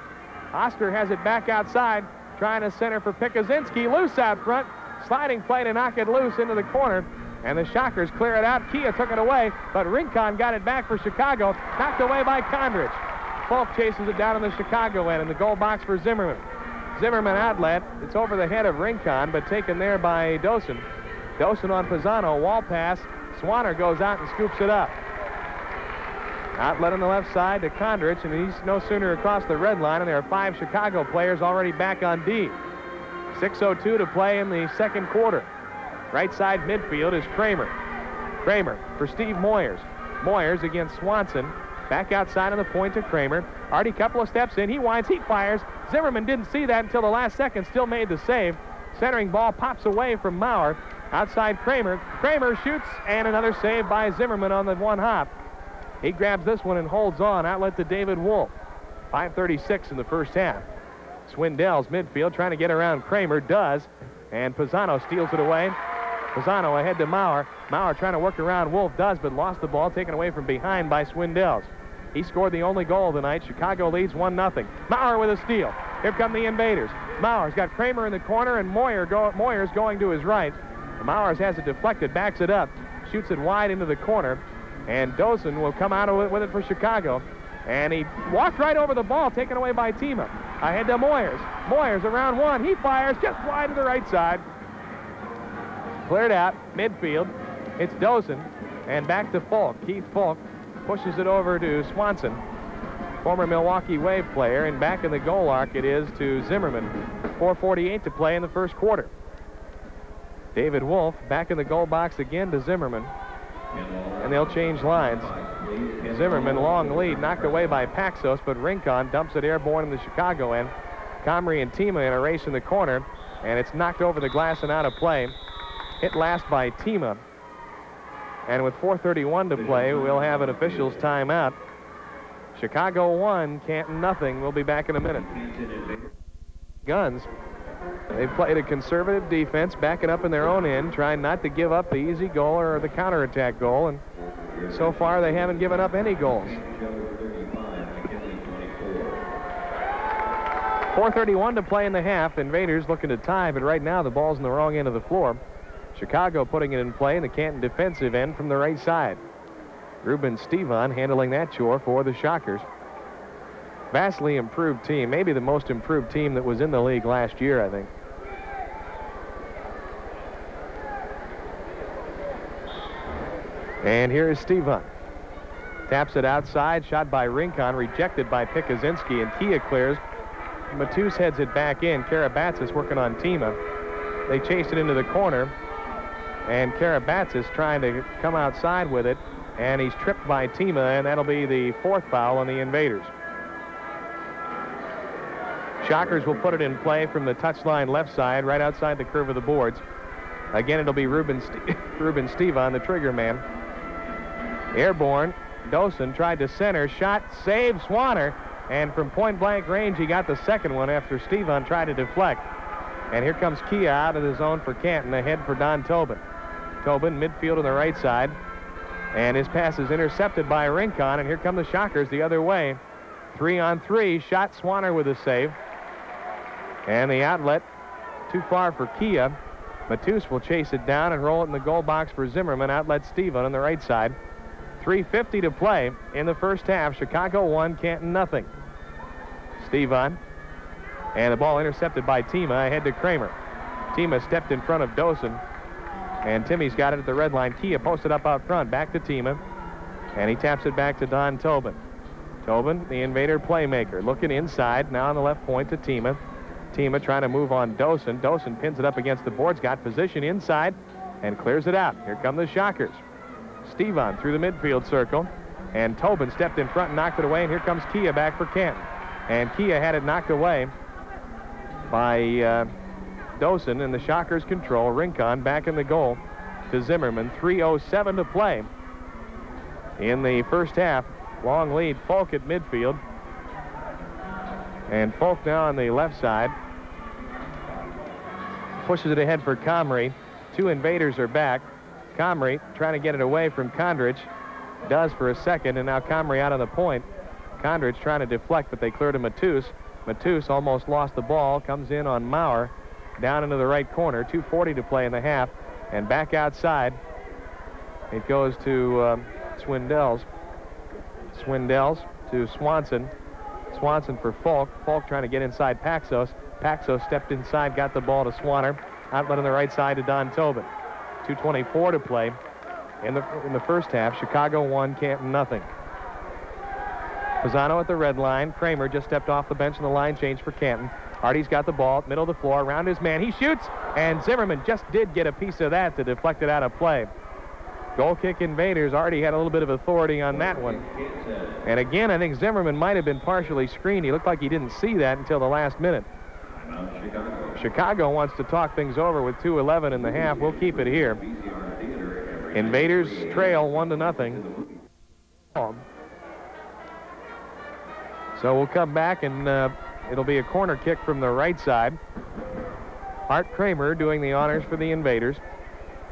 Oscar has it back outside, trying to center for Pikuzinski. Loose out front. Sliding play to knock it loose into the corner. And the Shockers clear it out. Kia took it away, but Rincon got it back for Chicago. Knocked away by Kondrich. Falk chases it down in the Chicago end in the goal box for Zimmerman. Zimmerman outlet. It's over the head of Rincon, but taken there by Dosen. Dosen on Pisano. Wall pass. Swanner goes out and scoops it up. Outlet on the left side to Kondrich, and he's no sooner across the red line, and there are five Chicago players already back on D. 6.02 to play in the second quarter. Right side midfield is Kramer. Kramer for Steve Moyers. Moyers against Swanson. Back outside on the point to Kramer. Already a couple of steps in. He winds, he fires. Zimmerman didn't see that until the last second. Still made the save. Centering ball pops away from Maurer. Outside Kramer. Kramer shoots, and another save by Zimmerman on the one hop. He grabs this one and holds on. Outlet to David Wolf. 5.36 in the first half. Swindells midfield trying to get around Kramer. Does. And Pisano steals it away. Pisano ahead to Maurer. Maurer trying to work around Wolf. Does, but lost the ball. Taken away from behind by Swindells. He scored the only goal of the night. Chicago leads 1-0. Maurer with a steal. Here come the invaders. Maurer's got Kramer in the corner and Moyer go, Moyer's going to his right. Maurer has it deflected, backs it up, shoots it wide into the corner. And Dosen will come out of it with it for Chicago. And he walked right over the ball, taken away by Tima. Ahead to Moyers. Moyers around one. He fires just wide to the right side. Cleared out, midfield. It's Dosen. And back to Falk. Keith Falk pushes it over to Swanson, former Milwaukee Wave player. And back in the goal arc it is to Zimmerman. 4.48 to play in the first quarter. David Wolf back in the goal box again to Zimmerman and they'll change lines. Zimmerman, long lead, knocked away by Paxos, but Rincon dumps it airborne in the Chicago end. Comrie and Tima in a race in the corner, and it's knocked over the glass and out of play. Hit last by Tima. And with 4.31 to play, we'll have an official's timeout. Chicago 1, Canton nothing. We'll be back in a minute. Guns. They've played a conservative defense, backing up in their own end, trying not to give up the easy goal or the counterattack goal. And so far, they haven't given up any goals. 4.31 to play in the half. Invaders looking to tie, but right now the ball's in the wrong end of the floor. Chicago putting it in play in the Canton defensive end from the right side. Ruben Stevon handling that chore for the Shockers. Vastly improved team, maybe the most improved team that was in the league last year, I think. And here is Stevon. Taps it outside, shot by Rincon, rejected by Pikuzinski, and Kia clears. Matus heads it back in. Karabatsis working on Tima. They chased it into the corner, and Karabatsis trying to come outside with it, and he's tripped by Tima, and that'll be the fourth foul on the Invaders. Shockers will put it in play from the touchline left side, right outside the curve of the boards. Again, it'll be Ruben, St Ruben Stevon, the trigger man. Airborne, Dosen tried to center, shot, save Swanner, and from point-blank range, he got the second one after Stevon tried to deflect. And here comes Kia out of the zone for Canton, ahead for Don Tobin. Tobin, midfield on the right side, and his pass is intercepted by Rincon, and here come the Shockers the other way. Three on three, shot Swanner with a save. And the outlet too far for Kia. Matus will chase it down and roll it in the goal box for Zimmerman. Outlet Stevon on the right side. 3.50 to play in the first half. Chicago 1, Canton nothing. Stevon. And the ball intercepted by Tima ahead to Kramer. Tima stepped in front of Dosen. And Timmy's got it at the red line. Kia posted up out front. Back to Tima. And he taps it back to Don Tobin. Tobin, the invader playmaker, looking inside. Now on the left point to Tima. Tima trying to move on Dosen. Dosen pins it up against the boards, got position inside, and clears it out. Here come the Shockers. Stevon through the midfield circle. And Tobin stepped in front and knocked it away, and here comes Kia back for Canton. And Kia had it knocked away by uh, Dosen in the Shockers control. Rincon back in the goal to Zimmerman. 3.07 to play in the first half. Long lead, Falk at midfield. And Falk now on the left side. Pushes it ahead for Comrie. Two invaders are back. Comrie trying to get it away from Kondrich. Does for a second, and now Comrie out on the point. Kondrich trying to deflect, but they cleared to Matus. Matus almost lost the ball. Comes in on Maurer. Down into the right corner. 2.40 to play in the half. And back outside. It goes to um, Swindells. Swindells to Swanson. Swanson for Falk. Falk trying to get inside Paxos. Paxos stepped inside, got the ball to Swanner. Outlet on the right side to Don Tobin. 2.24 to play in the, in the first half. Chicago 1, Canton nothing. Pisano at the red line. Kramer just stepped off the bench and the line change for Canton. Hardy's got the ball, middle of the floor, around his man. He shoots, and Zimmerman just did get a piece of that to deflect it out of play. Goal kick invaders already had a little bit of authority on that one. And again, I think Zimmerman might have been partially screened. He looked like he didn't see that until the last minute. Chicago wants to talk things over with 2.11 in the half. We'll keep it here. Invaders trail one to nothing. So we'll come back and uh, it'll be a corner kick from the right side. Art Kramer doing the honors for the Invaders.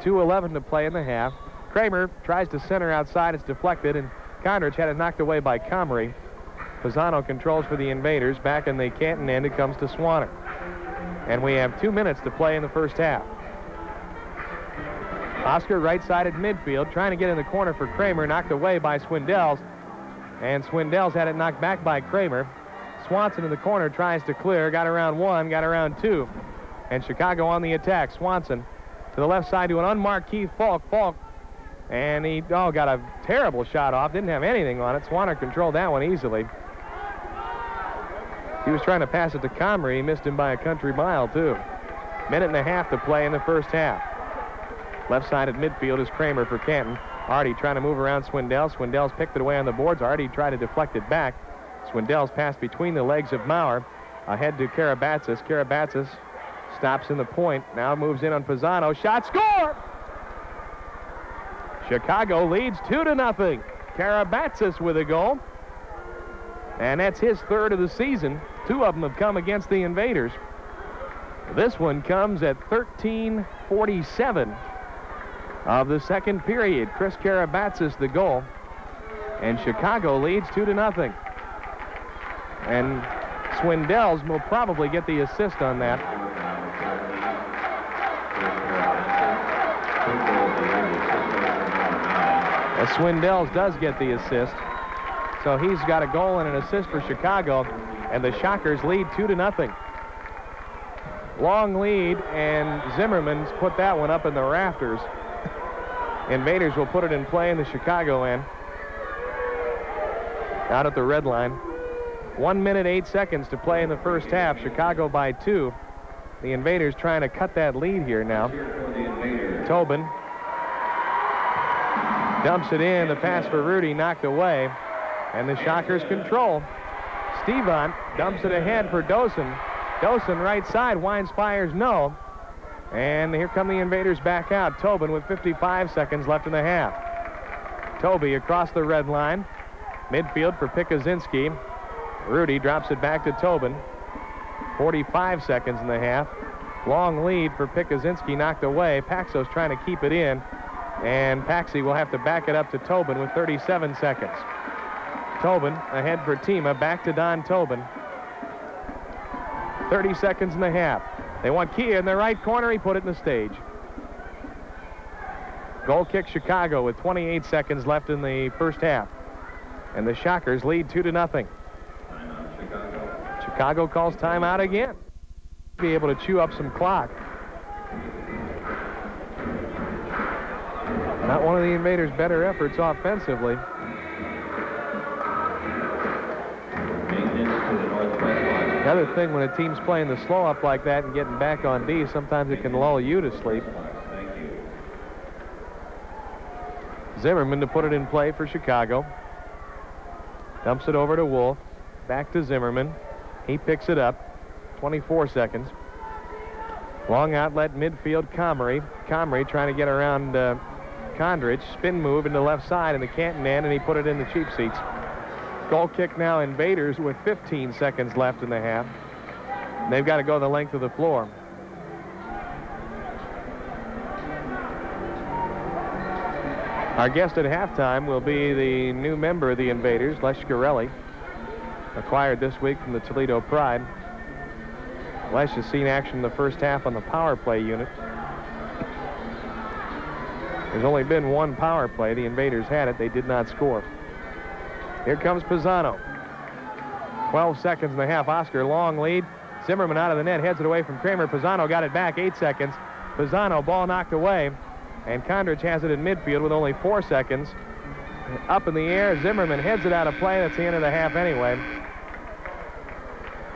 2.11 to play in the half. Kramer tries to center outside. It's deflected, and Kondrich had it knocked away by Comrie. Pisano controls for the Invaders. Back in the Canton end, it comes to Swanner. And we have two minutes to play in the first half. Oscar right-sided midfield, trying to get in the corner for Kramer, knocked away by Swindells. And Swindells had it knocked back by Kramer. Swanson in the corner tries to clear, got around one, got around two. And Chicago on the attack. Swanson to the left side to an unmarked Keith Falk. Falk and he oh got a terrible shot off. Didn't have anything on it. Swanner controlled that one easily. He was trying to pass it to Comrie. He missed him by a country mile, too. Minute and a half to play in the first half. Left side at midfield is Kramer for Canton. Artie trying to move around Swindell. Swindells picked it away on the boards. Artie tried to deflect it back. Swindells passed between the legs of Maurer. Ahead to Karabatsis. Karabatsis stops in the point. Now moves in on Pisano. Shot score! Chicago leads two to nothing. Karabatsis with a goal. And that's his third of the season. Two of them have come against the Invaders. This one comes at 13:47 of the second period. Chris Karabatsis the goal. And Chicago leads two to nothing. And Swindells will probably get the assist on that. As Swindells does get the assist. So he's got a goal and an assist for Chicago, and the Shockers lead two to nothing. Long lead, and Zimmerman's put that one up in the rafters. Invaders will put it in play in the Chicago end. Out at the red line. One minute, eight seconds to play in the first half. Chicago by two. The Invaders trying to cut that lead here now. Tobin dumps it in. The pass for Rudy knocked away. And the Shockers control. Stevon dumps it ahead for Dosen. Dosen right side, winds, fires, no. And here come the invaders back out. Tobin with 55 seconds left in the half. Toby across the red line. Midfield for Pikuzinski. Rudy drops it back to Tobin. 45 seconds in the half. Long lead for Pikuzinski knocked away. Paxos trying to keep it in. And Paxi will have to back it up to Tobin with 37 seconds. Tobin ahead for Tima. Back to Don Tobin. 30 seconds in the half. They want Kia in the right corner. He put it in the stage. Goal kick Chicago with 28 seconds left in the first half. And the Shockers lead 2 to nothing. Chicago calls timeout again. Be able to chew up some clock. Not one of the invaders' better efforts offensively. The other thing, when a team's playing the slow up like that and getting back on D, sometimes it can lull you to sleep. Zimmerman to put it in play for Chicago. Dumps it over to Wolf. Back to Zimmerman. He picks it up. 24 seconds. Long outlet midfield, Comrie. Comrie trying to get around uh, Kondrich. Spin move into left side in the Canton end, and he put it in the cheap seats. Goal kick now Invaders with 15 seconds left in the half. They've got to go the length of the floor. Our guest at halftime will be the new member of the Invaders, Les acquired this week from the Toledo Pride. Les has seen action in the first half on the power play unit. There's only been one power play. The Invaders had it. They did not score. Here comes Pisano. 12 seconds and a half. Oscar long lead. Zimmerman out of the net, heads it away from Kramer. Pisano got it back, eight seconds. Pisano, ball knocked away. And Kondrich has it in midfield with only four seconds. Up in the air, Zimmerman heads it out of play. That's the end of the half anyway.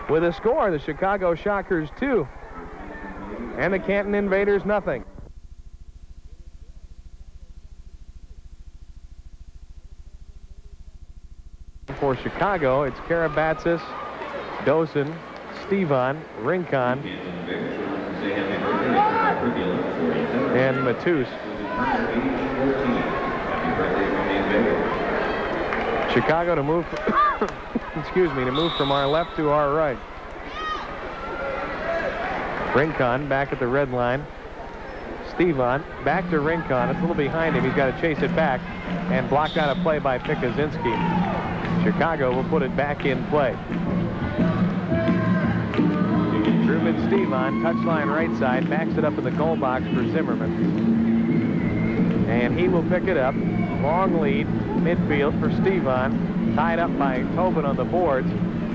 With a score, the Chicago Shockers two, and the Canton Invaders nothing. For Chicago, it's Karabatsis, Dosen, Stevan, Rincon, and Matus. Chicago to move, excuse me, to move from our left to our right. Rincon back at the red line. Stevan back to Rincon. It's a little behind him. He's got to chase it back and blocked out a play by Pikuzinski. Chicago will put it back in play. Truman Stevan, touchline right side, backs it up in the goal box for Zimmerman. And he will pick it up. Long lead, midfield for Stevan, tied up by Tobin on the boards.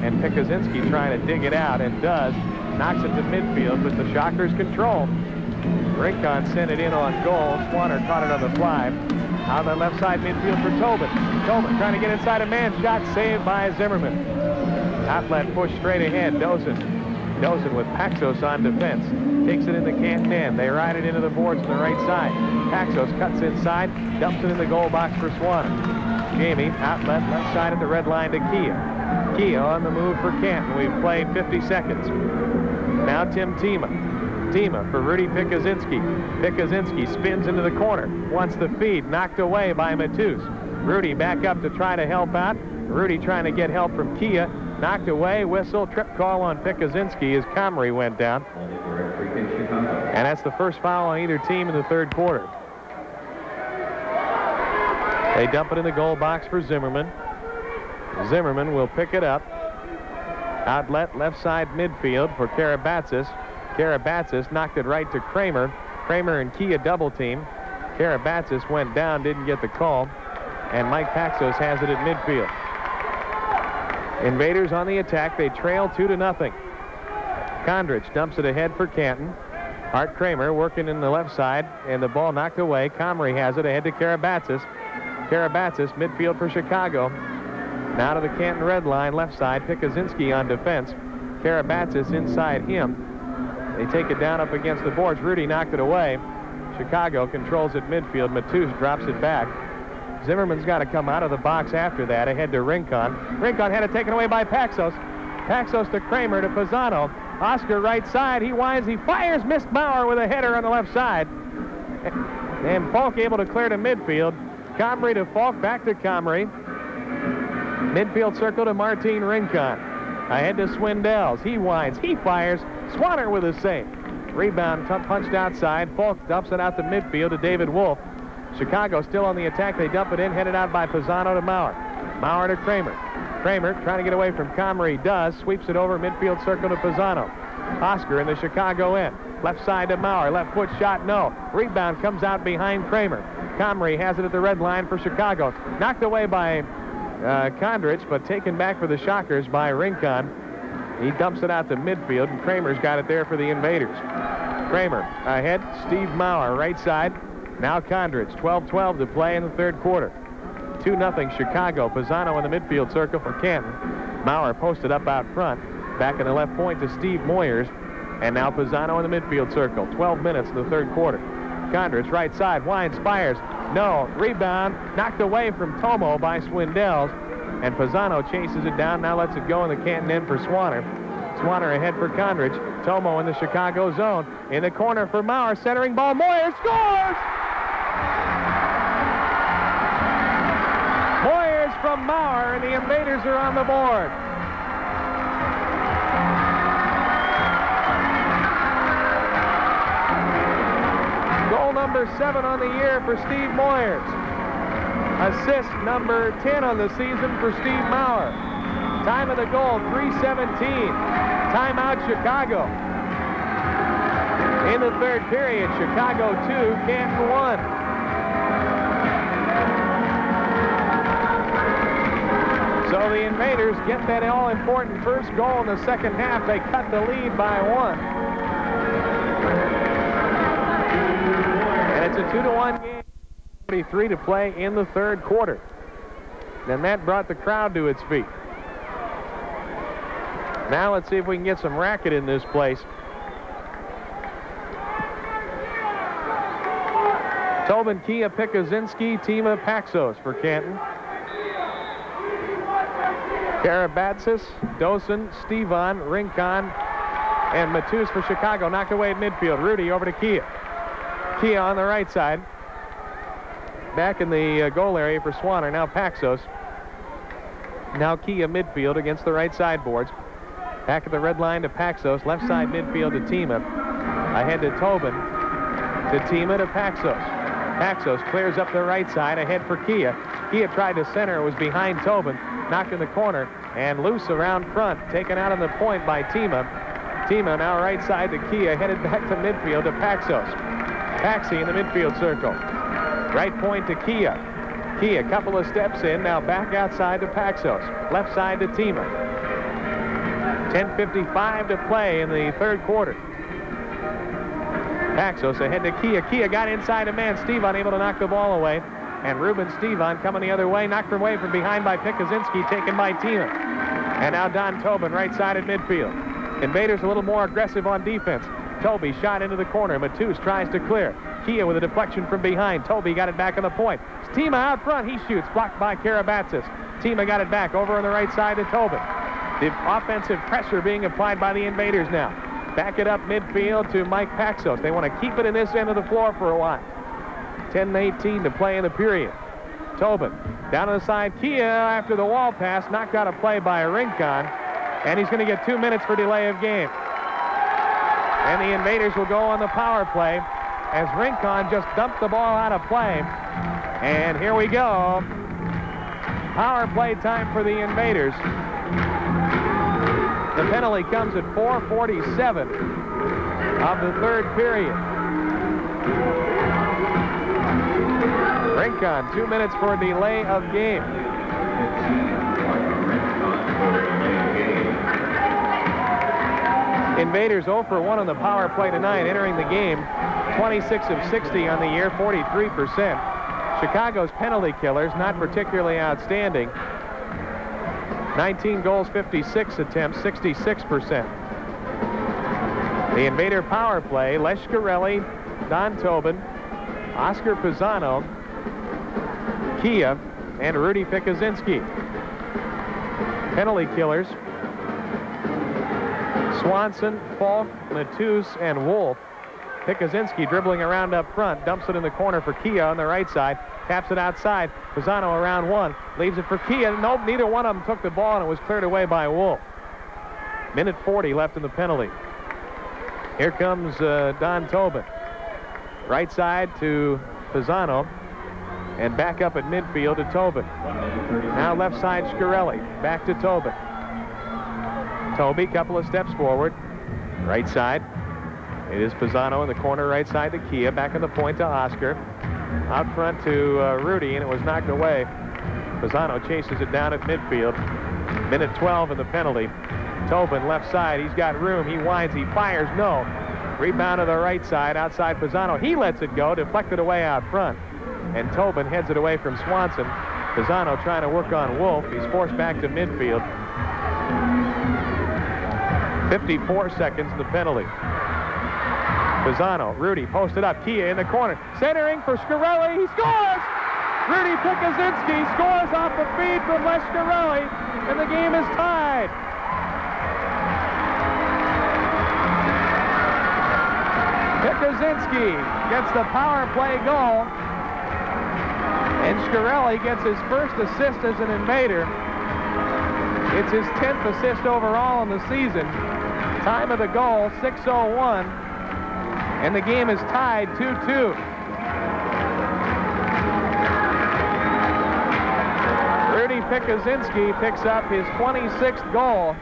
And Pikuzinski trying to dig it out, and does. Knocks it to midfield, but the Shockers control. Rincon sent it in on goal. Swanner caught it on the fly. Out on the left side midfield for Tobin. Tobin trying to get inside a man. Shot saved by Zimmerman. Outlet push straight ahead. Dosen Dosen with Paxos on defense. Takes it in the Canton end. They ride it into the boards on the right side. Paxos cuts inside, dumps it in the goal box for Swanner. Jamie, outlet, left side at the red line to Kia. Kia on the move for Canton. We've played 50 seconds. Now Tim Tima. Tima for Rudy Pikuzinski. Pikuzinski spins into the corner. Wants the feed. Knocked away by Matus. Rudy back up to try to help out. Rudy trying to get help from Kia. Knocked away. Whistle. Trip call on Pikuzinski as Comrie went down. And that's the first foul on either team in the third quarter. They dump it in the goal box for Zimmerman. Zimmerman will pick it up. Outlet left side midfield for Karabatsis. Karabatsis knocked it right to Kramer. Kramer and Kia double team. Karabatsis went down, didn't get the call. And Mike Paxos has it at midfield. Invaders on the attack. They trail two to nothing. Kondrich dumps it ahead for Canton. Art Kramer working in the left side, and the ball knocked away. Comrie has it ahead to Karabatsis. Karabatsis, midfield for Chicago. Now to the Canton red line, left side. Pikuzinski on defense. Karabatsis inside him. They take it down up against the boards. Rudy knocked it away. Chicago controls it midfield. Matus drops it back. Zimmerman's got to come out of the box after that, ahead to Rincon. Rincon had it taken away by Paxos. Paxos to Kramer to Pisano. Oscar right side. He winds, he fires, missed Bauer with a header on the left side. And Falk able to clear to midfield. Comrie to Falk, back to Comrie. Midfield circle to Martin Rincon. Ahead to Swindells. He winds, he fires. Swanner with a save. Rebound punched outside. Falk dumps it out to midfield to David Wolf. Chicago still on the attack. They dump it in, headed out by Pisano to Maurer. Maurer to Kramer. Kramer trying to get away from Comrie. Does. Sweeps it over midfield circle to Pisano. Oscar in the Chicago end. Left side to Maurer. Left foot shot, no. Rebound comes out behind Kramer. Comrie has it at the red line for Chicago. Knocked away by uh, Kondrich, but taken back for the Shockers by Rincon. He dumps it out to midfield, and Kramer's got it there for the Invaders. Kramer ahead. Steve Maurer, right side. Now Kondrich, 12-12 to play in the third quarter. 2-0 Chicago. Pisano in the midfield circle for Canton. Maurer posted up out front. Back in the left point to Steve Moyers. And now Pisano in the midfield circle. 12 minutes in the third quarter. Kondrich, right side. Wines fires. No. Rebound. Knocked away from Tomo by Swindells. And Pisano chases it down, now lets it go in the Canton end for Swanner. Swanner ahead for Kondrich. Tomo in the Chicago zone. In the corner for Maurer, centering ball. Moyer scores! Moyers from Maurer, and the Invaders are on the board. Seven on the year for Steve Moyers. Assist number 10 on the season for Steve Maurer. Time of the goal, 317. Timeout, Chicago. In the third period, Chicago 2, Canton 1. So the Invaders get that all-important first goal in the second half. They cut the lead by one. It's a 2 to 1 game. 43 to play in the third quarter. And that brought the crowd to its feet. Now let's see if we can get some racket in this place. Tobin, Kia, Pikuzinski, Tima, Paxos for Canton. Karabatsis, Dosen, Stevan, Rincon, and Matus for Chicago. Knocked away at midfield. Rudy over to Kia. Kia on the right side. Back in the uh, goal area for Swanner. Now Paxos. Now Kia midfield against the right side boards. Back at the red line to Paxos. Left side midfield to Tima. Ahead to Tobin. To Tima to Paxos. Paxos clears up the right side. Ahead for Kia. Kia tried to center. It was behind Tobin. Knocked in the corner. And loose around front. Taken out on the point by Tima. Tima now right side to Kia. Headed back to midfield to Paxos. Paxi in the midfield circle. Right point to Kia. Kia, a couple of steps in, now back outside to Paxos. Left side to Tima. 10.55 to play in the third quarter. Paxos ahead to Kia. Kia got inside a man. Steve unable to knock the ball away. And Ruben Stevan coming the other way, knocked away from behind by Pikuzinski, taken by Tima. And now Don Tobin, right side at midfield. Invaders a little more aggressive on defense. Toby shot into the corner. Matus tries to clear. Kia with a deflection from behind. Toby got it back on the point. Tima out front. He shoots. Blocked by Karabatsis. Tima got it back over on the right side to Tobin. The offensive pressure being applied by the Invaders now. Back it up midfield to Mike Paxos. They want to keep it in this end of the floor for a while. 10-18 to play in the period. Tobin down on the side. Kia after the wall pass. Knocked out a play by Rincon. And he's going to get two minutes for delay of game. And the Invaders will go on the power play as Rincon just dumped the ball out of play. And here we go. Power play time for the Invaders. The penalty comes at 4.47 of the third period. Rincon, two minutes for a delay of game. Invaders 0 for 1 on the power play tonight, entering the game 26 of 60 on the year, 43%. Chicago's penalty killers, not particularly outstanding. 19 goals, 56 attempts, 66%. The Invader power play, Les Garelli, Don Tobin, Oscar Pisano, Kia, and Rudy Pikuzinski. Penalty killers, Swanson, Falk, Matus, and Wolf. Pikuzinski dribbling around up front, dumps it in the corner for Kia on the right side, taps it outside. Pisano around one, leaves it for Kia. Nope, neither one of them took the ball, and it was cleared away by Wolf. Minute 40 left in the penalty. Here comes uh, Don Tobin. Right side to Pisano, and back up at midfield to Tobin. Now left side, Scarelli. Back to Tobin. Toby, couple of steps forward. Right side. It is Pisano in the corner right side to Kia. Back in the point to Oscar. Out front to uh, Rudy, and it was knocked away. Pisano chases it down at midfield. Minute 12 in the penalty. Tobin left side. He's got room. He winds. He fires. No. Rebound to the right side outside Pisano. He lets it go. Deflected away out front. And Tobin heads it away from Swanson. Pisano trying to work on Wolf. He's forced back to midfield. 54 seconds the penalty. Pisano, Rudy posted up, Kia in the corner, centering for Scarelli, he scores! Rudy Pikuzinski scores off the feed from Les Shkreli, and the game is tied. Pikuzinski gets the power play goal, and Shkreli gets his first assist as an invader. It's his 10th assist overall in the season. Time of the goal, 6.01, and the game is tied 2-2. Rudy Pikuzinski picks up his 26th goal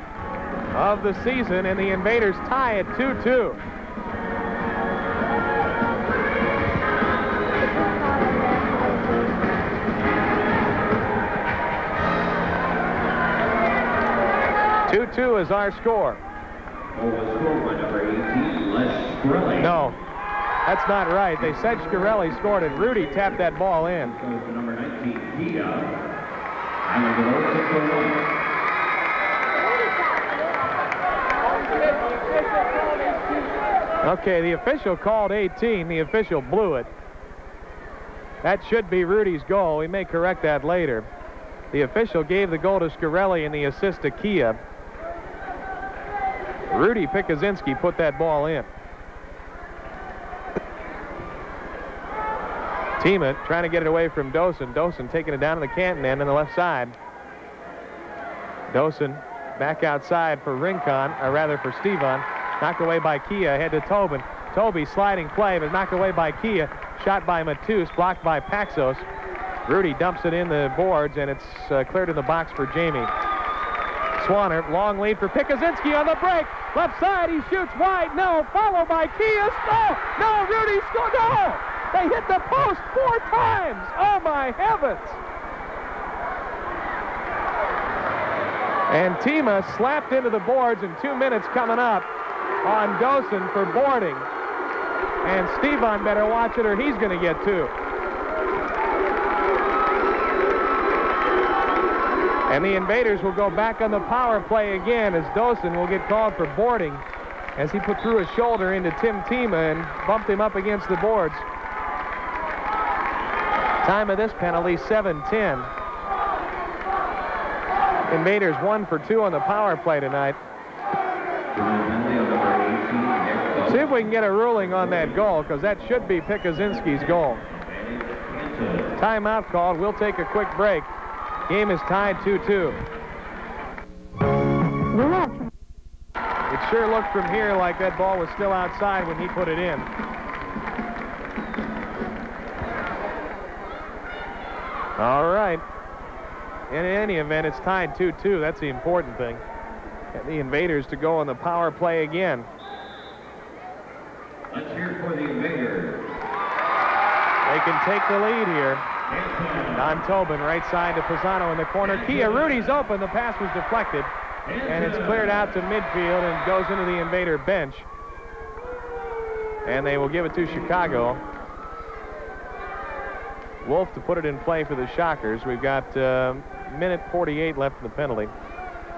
of the season, and the Invaders tie at 2-2. Two-two is our score. No, that's not right. They said Shkreli scored and Rudy tapped that ball in.
Goes to number 19, Kia. Time of the goal, 6.01.
Okay, the official called 18. The official blew it. That should be Rudy's goal. We may correct that later. The official gave the goal to Shkreli and the assist to Kia. Rudy Pikuzinski put that ball in. Tima trying to get it away from Dosen. Dosen taking it down to the Canton end on the left side. Dosen back outside for Rincon, or rather for Stevan. Knocked away by Kia, ahead to Tobin. Toby sliding play, but knocked away by Kia. Shot by Matus, blocked by Paxos. Rudy dumps it in the boards, and it's uh, cleared in the box for Jamie. Swanner, long lead for Pikuzinski on the break. Left side, he shoots wide. No, followed by Kia. No, oh, no, Rudy scored. No! They hit the post four times. Oh, my heavens. And Tima slapped into the boards in two minutes coming up on Dosen for boarding. And Stevan better watch it or he's going to get two. And the Invaders will go back on the power play again as Dosen will get called for boarding as he put through his shoulder into Tim Tima and bumped him up against the boards. Time of this penalty, 7-10. Invaders one for two on the power play tonight.
Penalty on number 18, Nick
See if we can get a ruling on that goal, because that should be Pikuzinski's goal. Timeout called. We'll take a quick break. Game is tied 2-2. It sure looked from here like that ball was still outside when he put it in. All right. In any event, it's tied 2-2. That's the important thing. Get the Invaders to go on the power play again.
Let's hear for the Invaders.
They can take the lead here. Don Tobin, right side to Pisano in the corner. Kia Rudy's open. The pass was deflected. And it's cleared out to midfield and goes into the Invader bench. And they will give it to Chicago. Wolf to put it in play for the Shockers. We've got uh, minute 48 left in the penalty.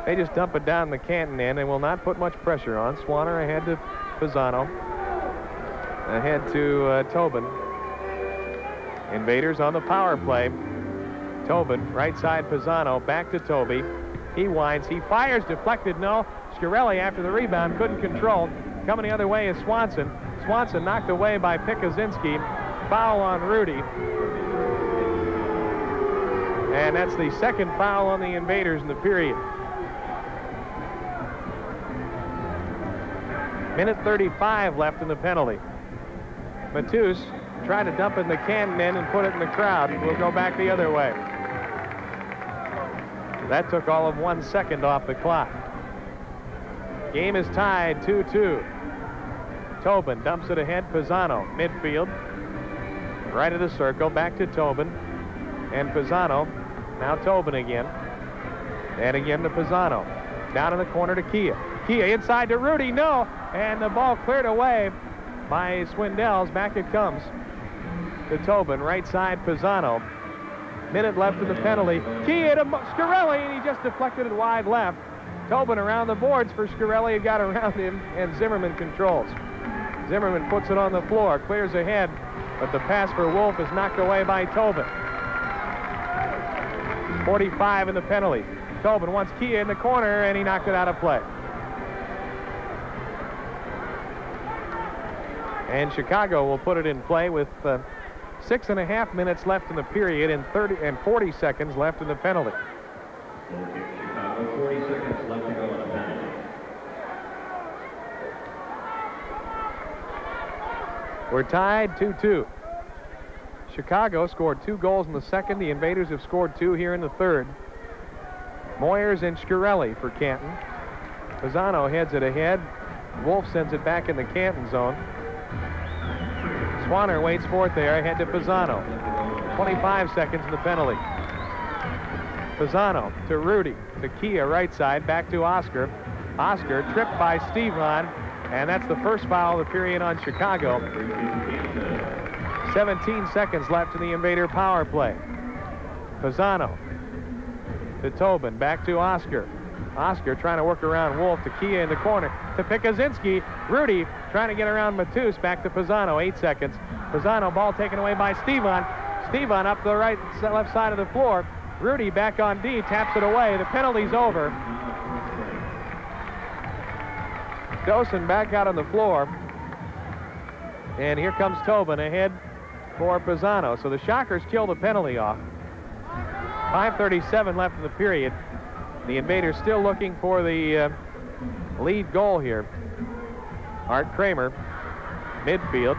They just dump it down the Canton end and will not put much pressure on. Swanner ahead to Pisano. Ahead to uh, Tobin. Invaders on the power play. Tobin, right side Pisano, back to Toby. He winds, he fires, deflected, no. Shkreli after the rebound, couldn't control. Coming the other way is Swanson. Swanson knocked away by Pikuzinski. Foul on Rudy. And that's the second foul on the Invaders in the period. Minute 35 left in the penalty. Matus tried to dump it in the Canton end and put it in the crowd. We'll go back the other way. That took all of one second off the clock. Game is tied 2-2. Tobin dumps it ahead. Pisano, midfield. Right of the circle, back to Tobin. And Pisano, now Tobin again. And again to Pisano. Down in the corner to Kia. Kia inside to Rudy, no. And the ball cleared away by Swindells. Back it comes to Tobin, right side Pisano. Minute left in the penalty. Kia to Shkreli, and he just deflected it wide left. Tobin around the boards for Shkreli. It got around him, and Zimmerman controls. Zimmerman puts it on the floor, clears ahead, but the pass for Wolf is knocked away by Tobin. 45 in the penalty. Tobin wants Kia in the corner, and he knocked it out of play. And Chicago will put it in play with uh, six and a half minutes left in the period and 30 and 40 seconds left in the penalty.
Chicago, 40 seconds left to go in the penalty.
We're tied 2-2. Chicago scored two goals in the second. The Invaders have scored two here in the third. Moyers and Shkreli for Canton. Pisano heads it ahead. Wolf sends it back in the Canton zone. Swanner waits for it there, ahead to Pisano. 25 seconds in the penalty. Pisano to Rudy, to Kia right side, back to Oscar. Oscar tripped by Stevon, and that's the first foul of the period on Chicago. 17 seconds left in the Invader power play. Pisano to Tobin, back to Oscar. Oscar trying to work around Wolf to Kia in the corner to Pikuzinski. Rudy trying to get around Matus back to Pisano. Eight seconds. Pisano ball taken away by Stevon. Stevon up to the right left side of the floor. Rudy back on D taps it away. The penalty's over. Dosen back out on the floor. And here comes Tobin ahead for Pisano. So the Shockers kill the penalty off. 5.37 left in the period. The Invaders still looking for the uh, lead goal here. Art Kramer, midfield.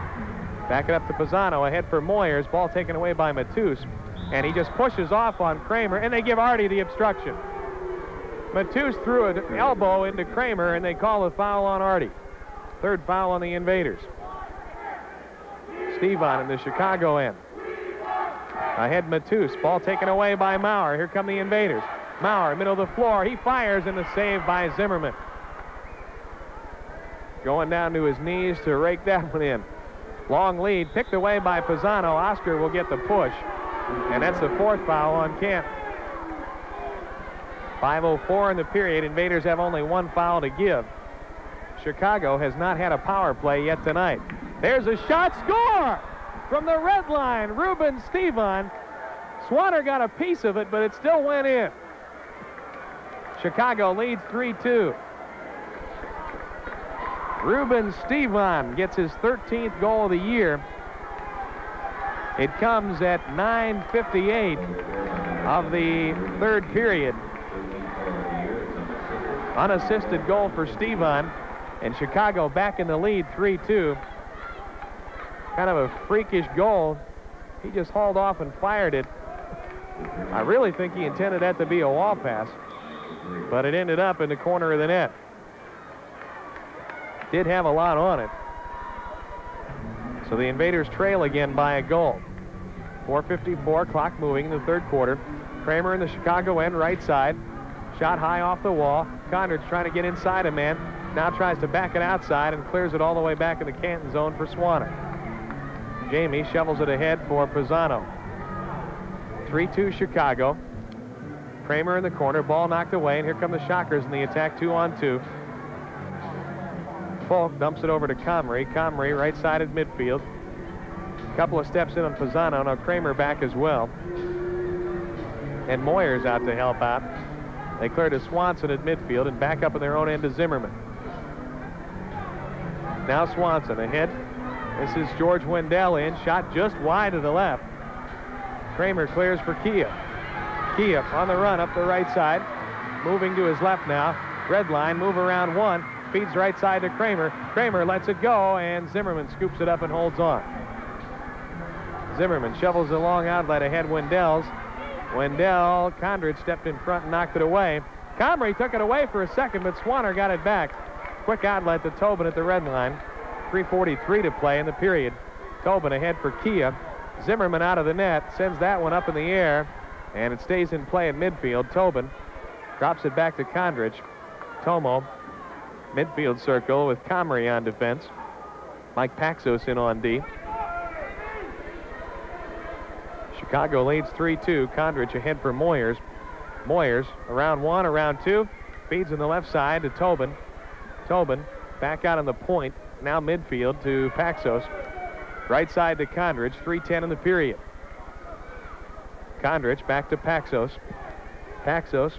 Back it up to Pisano, ahead for Moyers. Ball taken away by Matus. And he just pushes off on Kramer, and they give Artie the obstruction. Matus threw an elbow into Kramer, and they call a foul on Artie. Third foul on the Invaders. Stevon in the Chicago end. Ahead Matus, ball taken away by Maurer. Here come the Invaders. Maurer, middle of the floor. He fires in the save by Zimmerman. Going down to his knees to rake that one in. Long lead, picked away by Pisano. Oscar will get the push. And that's the fourth foul on Kent. 5.04 in the period. Invaders have only one foul to give. Chicago has not had a power play yet tonight. There's a shot score from the red line. Ruben Stevon. Swanner got a piece of it, but it still went in. Chicago leads 3-2. Ruben Stevon gets his 13th goal of the year. It comes at 9.58 of the third period. Unassisted goal for Stevon, and Chicago back in the lead 3-2. Kind of a freakish goal. He just hauled off and fired it. I really think he intended that to be a wall pass, but it ended up in the corner of the net. Did have a lot on it. So the Invaders trail again by a goal. 4.54, clock moving in the third quarter. Kramer in the Chicago end, right side. Shot high off the wall. Conrad's trying to get inside a man. Now tries to back it outside and clears it all the way back in the Canton zone for Swanner. Jamie shovels it ahead for Pisano. 3-2 Chicago. Kramer in the corner, ball knocked away, and here come the Shockers in the attack, two on two. Falk dumps it over to Comrie. Comrie right-sided midfield. Couple of steps in on Pisano. Now Kramer back as well. And Moyer's out to help out. They clear to Swanson at midfield and back up in their own end to Zimmerman. Now Swanson ahead. This is George Wendell in. Shot just wide to the left. Kramer clears for Kia. Kia on the run up the right side. Moving to his left now. Red line, move around one. Feeds right side to Kramer. Kramer lets it go, and Zimmerman scoops it up and holds on. Zimmerman shovels the long outlet ahead Wendell's. Wendell, Kondrich stepped in front and knocked it away. Comrie took it away for a second, but Swanner got it back. Quick outlet to Tobin at the red line. 3.43 to play in the period. Tobin ahead for Kia. Zimmerman out of the net, sends that one up in the air, and it stays in play in midfield. Tobin drops it back to Kondrich. Tomo, midfield circle with Comrie on defense. Mike Paxos in on D. Chicago leads 3-2. Kondrich ahead for Moyers. Moyers around one, around two. Feeds on the left side to Tobin. Tobin back out on the point. Now midfield to Paxos. Right side to Kondrich. 3-10 in the period. Kondrich back to Paxos. Paxos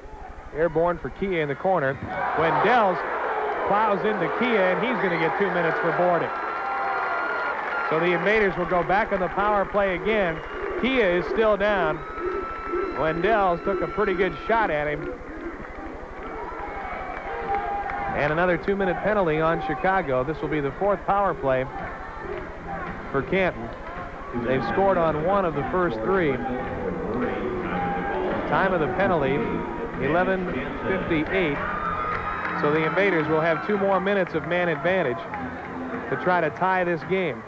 airborne for Kia in the corner. Wendells plows into Kia, and he's going to get two minutes for boarding. So the Invaders will go back on the power play again. Kia is still down. Wendells took a pretty good shot at him. And another two-minute penalty on Chicago. This will be the fourth power play for Canton. They've scored on one of the first three. Time of the penalty, 11.58. So the Invaders will have two more minutes of man advantage to try to tie this game.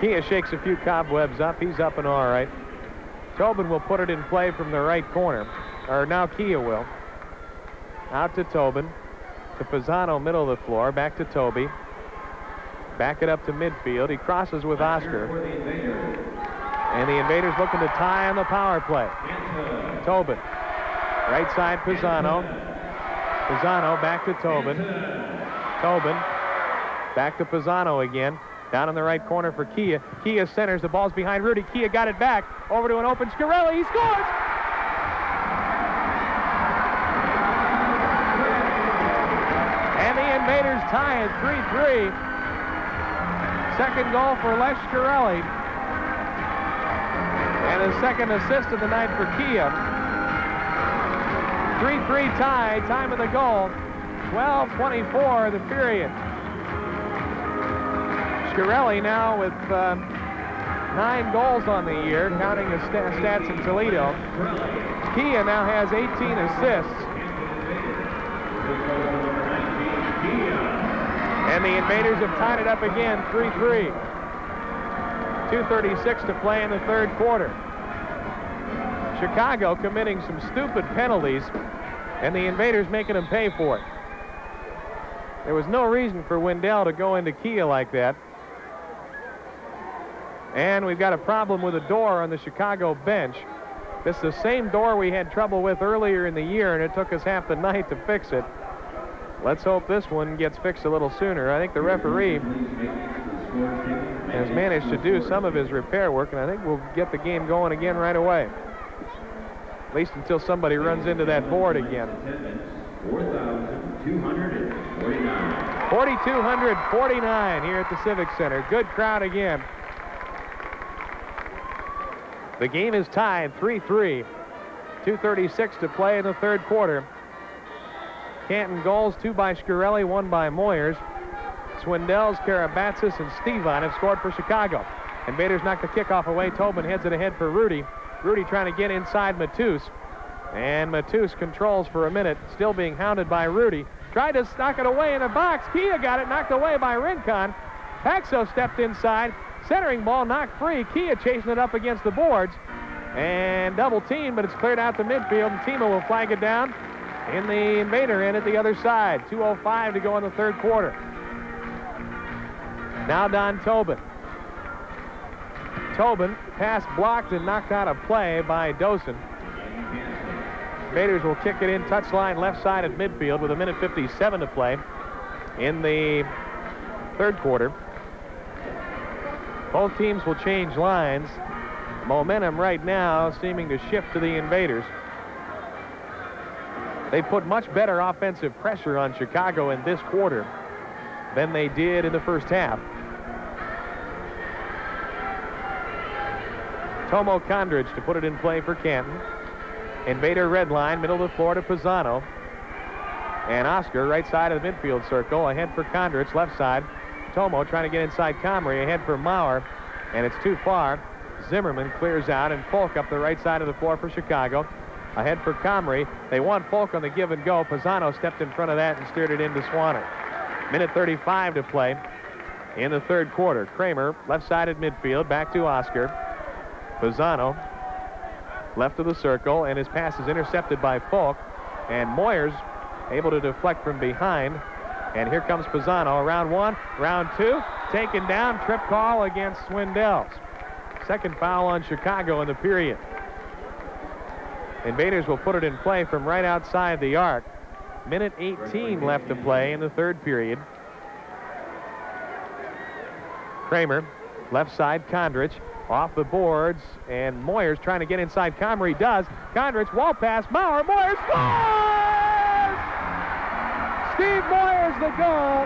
Kia shakes a few cobwebs up. He's up and all right. Tobin will put it in play from the right corner. Or now Kia will. Out to Tobin. To Pisano, middle of the floor. Back to Toby. Back it up to midfield. He crosses with Oscar. And the Invaders looking to tie on the power play. Tobin. Right side Pisano. Pisano back to Tobin. Tobin. Back to Pisano again. Down in the right corner for Kia. Kia centers. The ball's behind Rudy. Kia got it back. Over to an open Scarelli. He scores! And the Invaders tie at 3-3. Second goal for Les Scarelli. And his second assist of the night for Kia. 3-3 tie, time of the goal. 12-24 the period. Scarelli now with uh, nine goals on the year, counting his stats in Toledo. Kia now has 18 assists. And the Invaders have tied it up again, 3-3. 2.36 to play in the third quarter. Chicago committing some stupid penalties, and the Invaders making them pay for it. There was no reason for Wendell to go into Kia like that. And we've got a problem with a door on the Chicago bench. This is the same door we had trouble with earlier in the year, and it took us half the night to fix it. Let's hope this one gets fixed a little sooner. I think the referee has managed to do some of his repair work, and I think we'll get the game going again right away. At least until somebody runs into that board again. 4,249 here at the Civic Center. Good crowd again. The game is tied 3-3. 2.36 to play in the third quarter. Canton goals, two by Scarelli, one by Moyers. Swindells, Karabatsis, and Stevon have scored for Chicago. Invaders knock the kickoff away. Tobin heads it ahead for Rudy. Rudy trying to get inside Matus. And Matus controls for a minute, still being hounded by Rudy. Tried to knock it away in the box. Kia got it knocked away by Rincon. Paxo stepped inside. Centering ball knocked free. Kia chasing it up against the boards. And double team, but it's cleared out the midfield. And Tima will flag it down in the invader end at the other side. 2.05 to go in the third quarter. Now Don Tobin. Tobin, pass blocked and knocked out of play by Dosen. Invaders will kick it in touchline left side at midfield with a minute 57 to play in the third quarter. Both teams will change lines. Momentum right now seeming to shift to the Invaders. They put much better offensive pressure on Chicago in this quarter than they did in the first half. Tomo Kondrich to put it in play for Canton. Invader red line, middle of the floor to Pisano. And Oscar, right side of the midfield circle, ahead for Kondrich, left side. Tomo trying to get inside Comrie, ahead for Maurer, and it's too far. Zimmerman clears out, and Falk up the right side of the floor for Chicago. Ahead for Comrie. They want Falk on the give and go. Pisano stepped in front of that and steered it into Swanner. Minute 35 to play in the third quarter. Kramer, left-sided midfield, back to Oscar. Pisano, left of the circle, and his pass is intercepted by Falk. And Moyers able to deflect from behind. And here comes Pisano. Round one, round two, taken down. Trip call against Swindells. Second foul on Chicago in the period. Invaders will put it in play from right outside the arc. Minute 18 left to play in the third period. Kramer, left side, Kondrich. Off the boards, and Moyers trying to get inside Comrie does. Kondrich, wall pass, Maurer, Moyers scores! Steve Moyers the goal,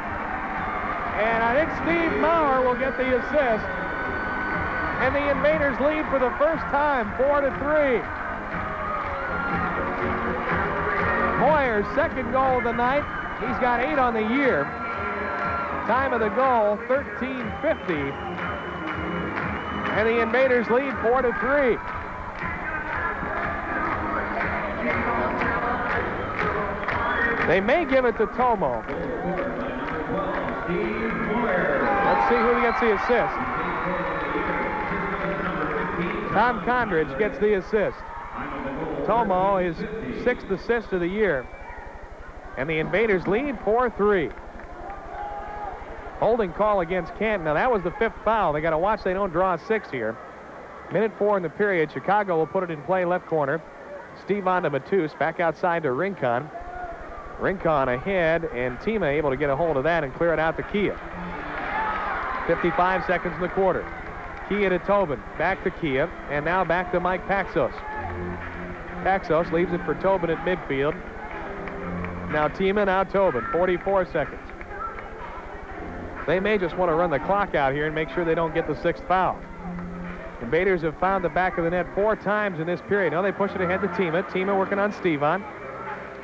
and I think Steve Maurer will get the assist. And the Invaders lead for the first time, four to three. Moyers' second goal of the night. He's got eight on the year. Time of the goal, 13.50. And the Invaders lead four to three. They may give it to Tomo. Let's see who gets the assist. Tom Kondrich gets the assist. Tomo is sixth assist of the year. And the Invaders lead 4-3. Holding call against Canton. Now, that was the fifth foul. They got to watch they don't draw six here. Minute four in the period. Chicago will put it in play left corner. Steve on to Matus. Back outside to Rincon. Rincon ahead, and Tima able to get a hold of that and clear it out to Kia. 55 seconds in the quarter. Kia to Tobin. Back to Kia, and now back to Mike Paxos. Paxos leaves it for Tobin at midfield. Now Tima, now Tobin. 44 seconds. They may just want to run the clock out here and make sure they don't get the sixth foul. Invaders have found the back of the net four times in this period. Now they push it ahead to Tima. Tima working on Stevon.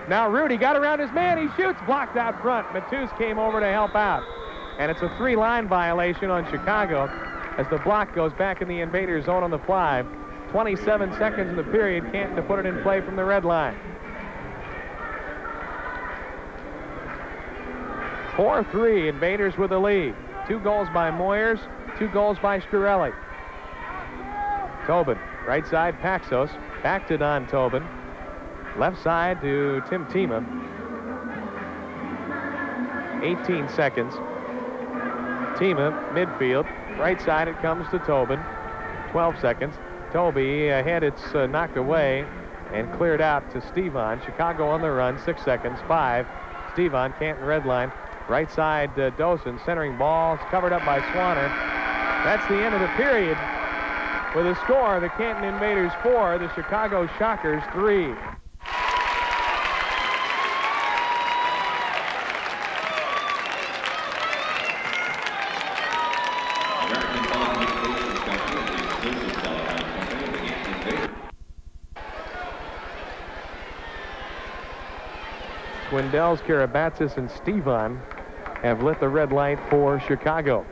Now Rudy got around his man. He shoots. Blocked out front. Matus came over to help out. And it's a three-line violation on Chicago as the block goes back in the Invaders zone on the fly. 27 seconds in the period. Canton to put it in play from the red line. 4-3, Invaders with the lead. Two goals by Moyers, two goals by Shkreli. Tobin, right side, Paxos. Back to Don Tobin. Left side to Tim Tima. 18 seconds. Tima, midfield. Right side, it comes to Tobin. 12 seconds. Toby ahead, it's uh, knocked away and cleared out to Stevon. Chicago on the run, six seconds, five. Stevon, Canton red line. Right side, uh, Dosen, centering ball. It's covered up by Swanner. That's the end of the period. With a score, the Canton Invaders four, the Chicago Shockers three. Swindells, Karabatsis, and Stevon have lit the red light for Chicago.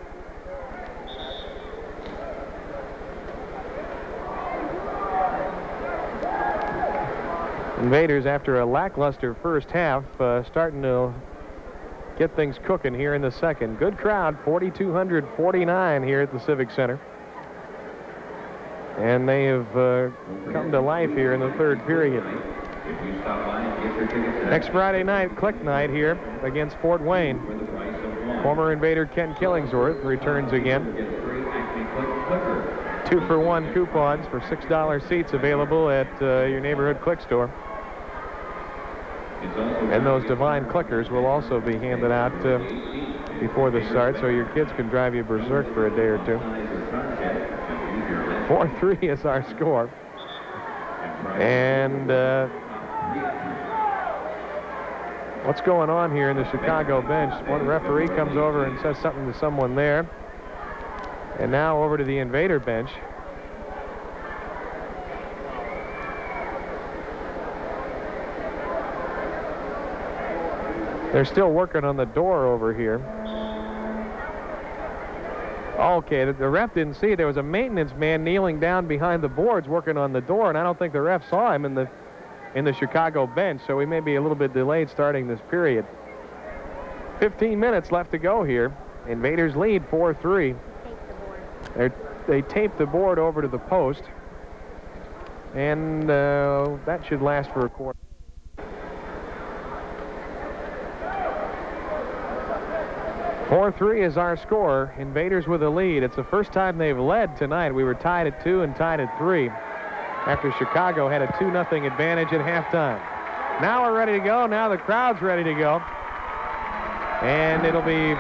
Invaders, after a lackluster first half, uh, starting to get things cooking here in the second. Good crowd, 4,249 here at the Civic Center. And they have uh, come to life here in the third period. Next Friday night, Click Night here against Fort Wayne. Former Invader Ken Killingsworth returns again. Two for one coupons for $6 seats available at uh, your neighborhood click store. And those divine clickers will also be handed out uh, before the start so your kids can drive you berserk for a day or two. 4-3 is our score. And uh, what's going on here in the Chicago bench? One referee comes over and says something to someone there. And now over to the Invader bench. They're still working on the door over here. Okay, the, the ref didn't see. There was a maintenance man kneeling down behind the boards working on the door, and I don't think the ref saw him in the in the Chicago bench, so we may be a little bit delayed starting this period. 15 minutes left to go here. Invaders lead 4-3. They're, they tape the board over to the post, and uh, that should last for a quarter. Four three is our score. Invaders with a lead. It's the first time they've led tonight. We were tied at two and tied at three after Chicago had a 2 nothing advantage at halftime. Now we're ready to go. Now the crowd's ready to go. And it'll be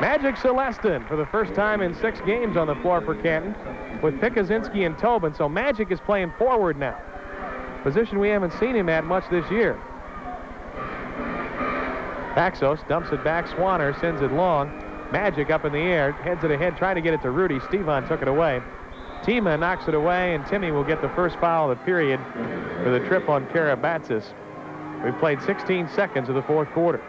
Magic Celestin for the first time in six games on the floor for Canton with Pikuzinski and Tobin. So Magic is playing forward now. Position we haven't seen him at much this year. Paxos dumps it back. Swanner sends it long. Magic up in the air, heads it ahead, trying to get it to Rudy. Stevon took it away. Tima knocks it away, and Timmy will get the first foul of the period for the trip on Karabatsis. We've played 16 seconds of the fourth quarter.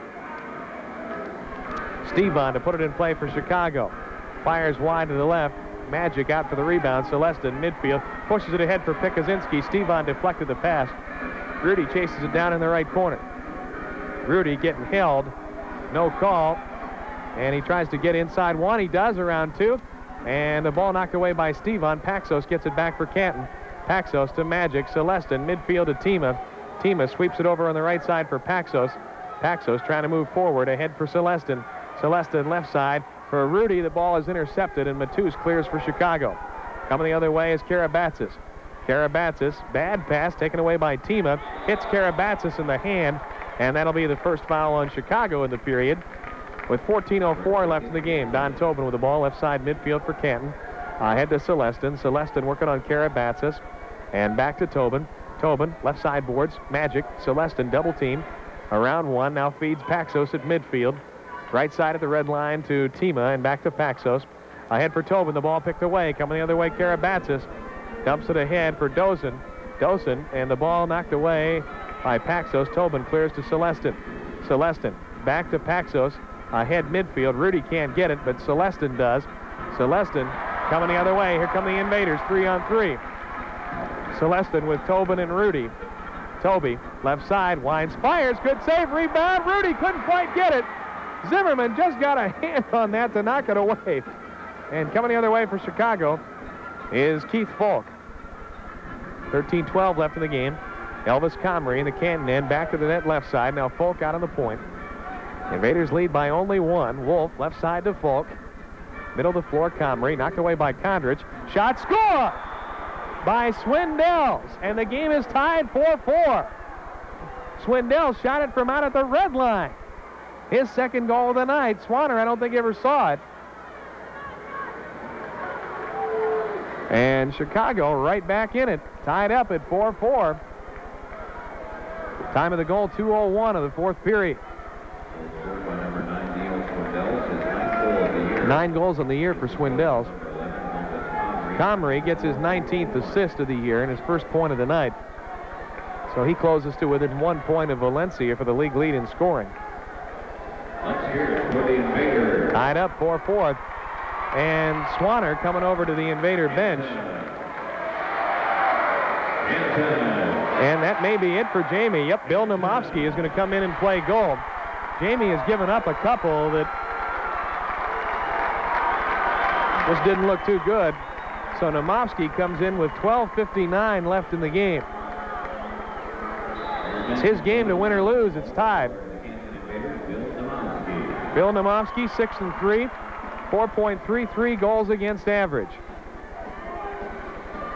Stevon to put it in play for Chicago. Fires wide to the left. Magic out for the rebound. Celestin midfield. Pushes it ahead for Pikuzinski. Stevon deflected the pass. Rudy chases it down in the right corner. Rudy getting held. No call. And he tries to get inside one. He does around two. And the ball knocked away by Stevon. Paxos gets it back for Canton. Paxos to Magic. Celestin midfield to Tima. Tima sweeps it over on the right side for Paxos. Paxos trying to move forward ahead for Celestin. Celestin left side for Rudy. The ball is intercepted and Matus clears for Chicago. Coming the other way is Karabatsis. Karabatsis, bad pass taken away by Tima. Hits Karabatsis in the hand, and that'll be the first foul on Chicago in the period. With 14.04 left in the game, Don Tobin with the ball left side midfield for Canton. Ahead to Celestin. Celestin working on Karabatsis. And back to Tobin. Tobin, left side boards. Magic. Celestin double team. Around one. Now feeds Paxos at midfield. Right side at the red line to Tima and back to Paxos. Ahead for Tobin. The ball picked away. Coming the other way, Karabatsis. Dumps it ahead for Dosen. Dosen and the ball knocked away by Paxos. Tobin clears to Celestin. Celestin back to Paxos. Ahead midfield. Rudy can't get it, but Celestin does. Celestin coming the other way. Here come the invaders. Three on three. Celestin with Tobin and Rudy. Toby, left side, winds, fires, good save, rebound. Rudy couldn't quite get it. Zimmerman just got a hand on that to knock it away. And coming the other way for Chicago is Keith Falk. 13-12 left in the game. Elvis Comrie in the Canton end, back to the net left side. Now Falk out on the point. Invaders lead by only one. Wolf left side to Falk. Middle the floor, Comrie knocked away by Kondrich. Shot score by Swindells. And the game is tied 4-4. Swindell shot it from out at the red line. His second goal of the night. Swanner, I don't think ever saw it. And Chicago right back in it, tied up at 4-4. Time of the goal, 2.01 of the fourth period. Nine goals on the year for Swindells. Comrie gets his 19th assist of the year and his first point of the night. So he closes to within one point of Valencia for the league lead in scoring. Tied up 4-4. And Swanner coming over to the Invader bench. And that may be it for Jamie. Yep, Bill Namovsky is going to come in and play goal. Jamie has given up a couple that just didn't look too good. So Namovsky comes in with 12.59 left in the game. It's his game to win or lose. It's tied. Bill Namovsky, 6 and 3, 4.33 goals against average.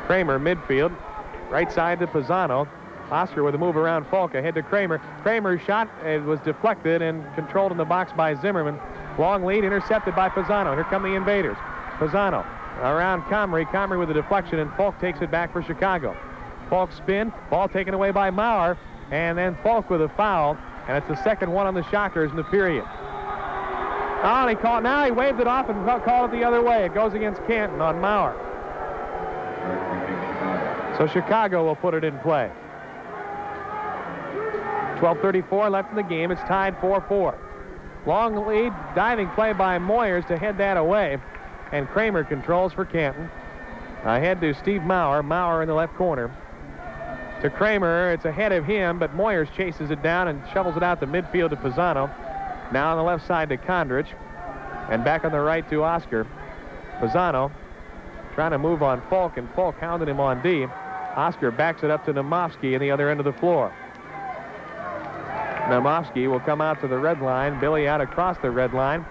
Kramer, midfield, right side to Pisano. Oscar with a move around Falk ahead to Kramer. Kramer's shot it was deflected and controlled in the box by Zimmerman. Long lead intercepted by Pisano. Here come the invaders. Pisano around Comrie. Comrie with a deflection, and Falk takes it back for Chicago. Falk spin, ball taken away by Maurer, and then Falk with a foul, and it's the second one on the Shockers in the period. Oh, he called, now he waved it off and called it the other way. It goes against Canton on Maurer. So Chicago will put it in play. 12.34 left in the game. It's tied 4-4. Long lead, diving play by Moyers to head that away. And Kramer controls for Canton. Ahead to Steve Maurer. Maurer in the left corner. To Kramer, it's ahead of him, but Moyers chases it down and shovels it out to midfield to Pisano. Now on the left side to Kondrich. And back on the right to Oscar. Pisano trying to move on Falk, and Falk hounded him on D. Oscar backs it up to Namovsky in the other end of the floor. Namovsky will come out to the red line. Billy out across the red line.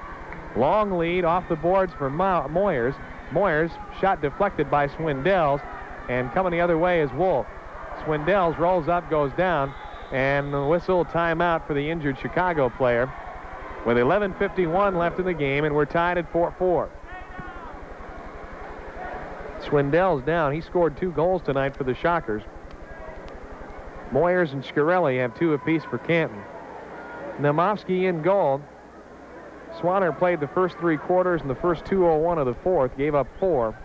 Long lead off the boards for Mo Moyers. Moyers shot deflected by Swindells. And coming the other way is Wolf. Swindells rolls up, goes down. And the whistle timeout for the injured Chicago player. with 11.51 left in the game, and we're tied at 4-4. Swindell's down. He scored two goals tonight for the Shockers. Moyers and Shkreli have two apiece for Canton. Namovsky in goal. Swanner played the first three quarters and the first 2.01 of the fourth, gave up four.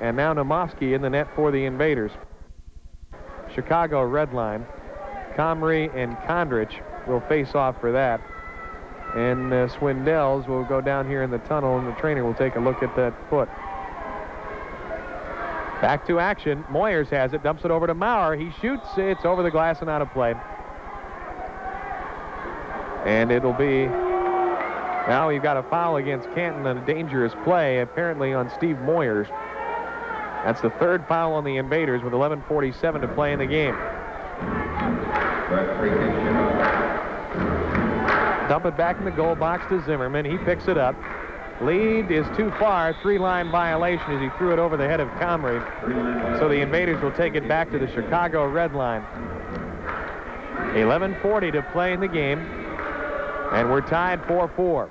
And now Namovsky in the net for the Invaders. Chicago red line. Comrie and Kondrich will face off for that. And uh, Swindells will go down here in the tunnel, and the trainer will take a look at that foot. Back to action. Moyers has it, dumps it over to Maurer. He shoots. It's over the glass and out of play. And it'll be now you've got a foul against Canton on a dangerous play, apparently on Steve Moyers. That's the third foul on the Invaders with 11.47 to play in the game. Dump it back in the goal box to Zimmerman. He picks it up. Lead is too far. Three-line violation as he threw it over the head of Comrie. So the Invaders will take it back to the Chicago red line. 11.40 to play in the game. And we're tied 4-4.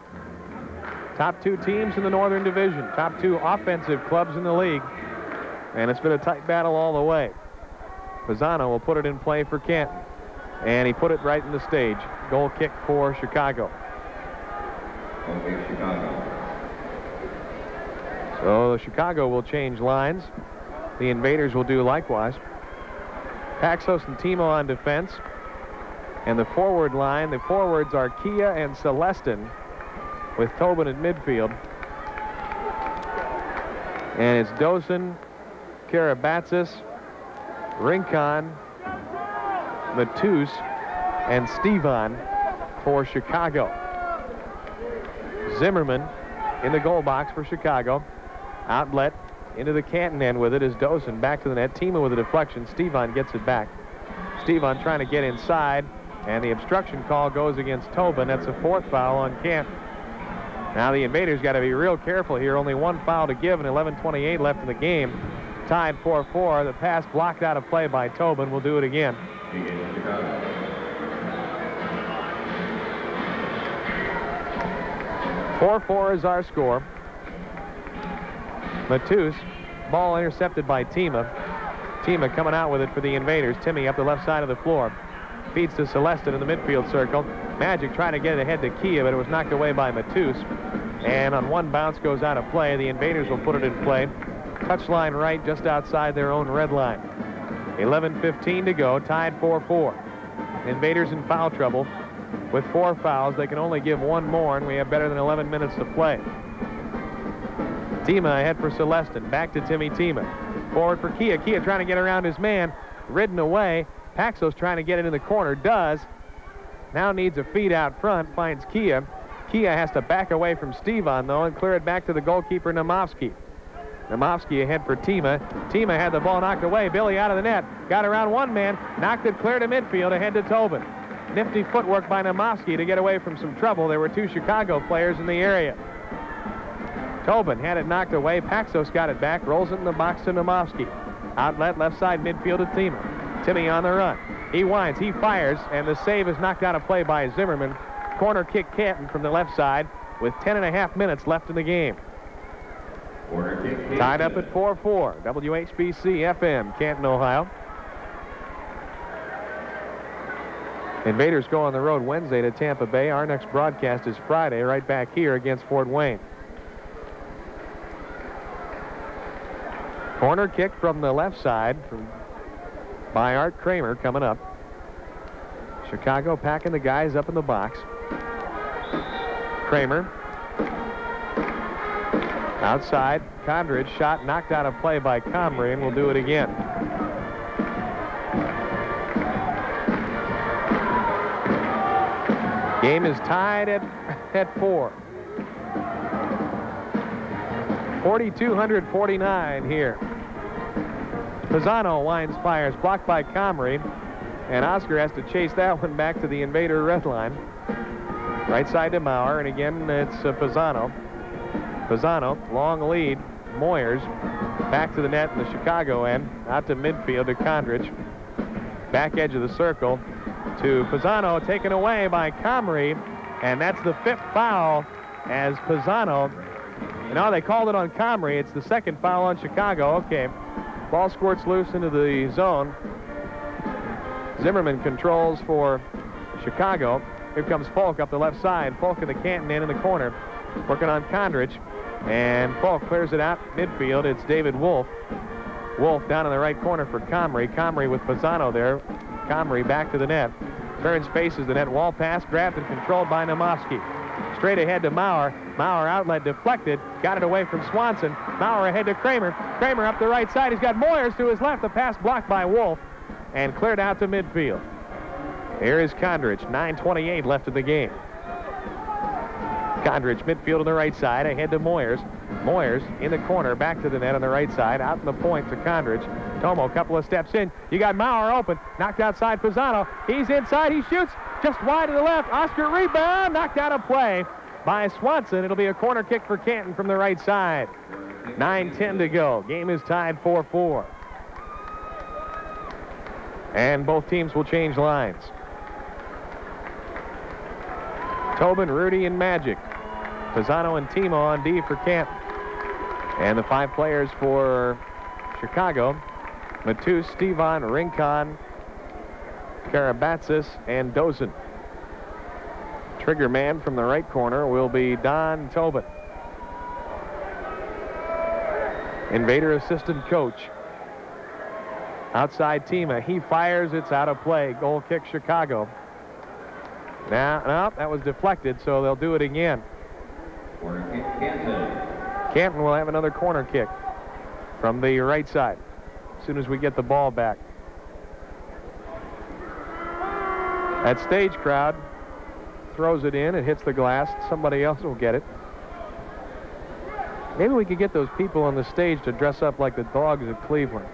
Top two teams in the Northern Division. Top two offensive clubs in the league. And it's been a tight battle all the way. Pisano will put it in play for Canton. And he put it right in the stage. Goal kick for Chicago. So Chicago will change lines. The Invaders will do likewise. Paxos and Tima on defense. And the forward line, the forwards are Kia and Celestin with Tobin in midfield. And it's Dosen, Karabatsis, Rincon, Matus, and Stevan for Chicago. Zimmerman in the goal box for Chicago. Outlet into the Canton end with it is Dosen. Back to the net. Tima with a deflection. Stevan gets it back. Stevan trying to get inside. And the obstruction call goes against Tobin. That's a fourth foul on Camp. Now the Invaders got to be real careful here. Only one foul to give and 11.28 left in the game. Tied 4-4. The pass blocked out of play by Tobin. We'll do it again. 4-4 is our score. Matus, ball intercepted by Tima. Tima coming out with it for the Invaders. Timmy up the left side of the floor. Feeds to Celestin in the midfield circle. Magic trying to get it ahead to Kia, but it was knocked away by Matus. And on one bounce goes out of play. The Invaders will put it in play. Touchline right just outside their own red line. 11.15 to go, tied 4-4. Invaders in foul trouble. With four fouls, they can only give one more, and we have better than 11 minutes to play. Tima ahead for Celestin. Back to Timmy Tima. Forward for Kia. Kia trying to get around his man. Ridden away. Paxos trying to get it in the corner. Does. Now needs a feed out front. Finds Kia. Kia has to back away from Stevan, though, and clear it back to the goalkeeper, Namovsky. Namovsky ahead for Tima. Tima had the ball knocked away. Billy out of the net. Got around one man. Knocked it clear to midfield ahead to Tobin. Nifty footwork by Namovsky to get away from some trouble. There were two Chicago players in the area. Tobin had it knocked away. Paxos got it back. Rolls it in the box to Namovsky. Outlet left side midfield to Tima. Timmy on the run. He winds. He fires. And the save is knocked out of play by Zimmerman. Corner kick Canton from the left side with 10 and a half minutes left in the game. Tied up at 4-4. WHBC FM, Canton, Ohio. Invaders go on the road Wednesday to Tampa Bay. Our next broadcast is Friday, right back here against Fort Wayne. Corner kick from the left side from, by Art Kramer coming up. Chicago packing the guys up in the box. Kramer. Outside, Kondrich shot knocked out of play by Comrie, and we'll do it again. Game is tied at, at four. 4,249 here. Pisano winds fires, blocked by Comrie, and Oscar has to chase that one back to the invader red line. Right side to Maurer, and again it's uh, Pisano. Pisano, long lead. Moyers back to the net in the Chicago end, out to midfield to Kondrich. Back edge of the circle to Pisano, taken away by Comrie. And that's the fifth foul as Pisano. Now they called it on Comrie. It's the second foul on Chicago. Okay. Ball squirts loose into the zone. Zimmerman controls for Chicago. Here comes Falk up the left side. Falk in the Canton end in the corner. Working on Kondrich. And Falk clears it out midfield. It's David Wolf. Wolf down in the right corner for Comrie. Comrie with Pisano there. Comrie back to the net. Turns faces the net. Wall pass grabbed and controlled by Namovsky. Straight ahead to Maurer. Maurer outlet deflected. Got it away from Swanson. Maurer ahead to Kramer. Kramer up the right side. He's got Moyers to his left. The pass blocked by Wolf and cleared out to midfield. Here is Kondrich. 9.28 left in the game. Kondrich, midfield on the right side, ahead to Moyers. Moyers in the corner, back to the net on the right side, out in the point to Kondrich. Tomo, a couple of steps in. You got Maurer open, knocked outside Pisano. He's inside, he shoots just wide to the left. Oscar rebound, knocked out of play by Swanson. It'll be a corner kick for Canton from the right side. 9-10 to go. Game is tied 4-4. And both teams will change lines. Tobin, Rudy, and Magic. Pisano and Tima on D for Camp. And the five players for Chicago, Matus, Stevan, Rincon, Karabatsis, and Dosen. Trigger man from the right corner will be Don Tobin. Invader assistant coach. Outside Tima. Uh, he fires. It's out of play. Goal kick Chicago. Now, no, that was deflected, so they'll do it again. Canton will have another corner kick from the right side as soon as we get the ball back. That stage crowd throws it in, it hits the glass, somebody else will get it. Maybe we could get those people on the stage to dress up like the dogs of Cleveland.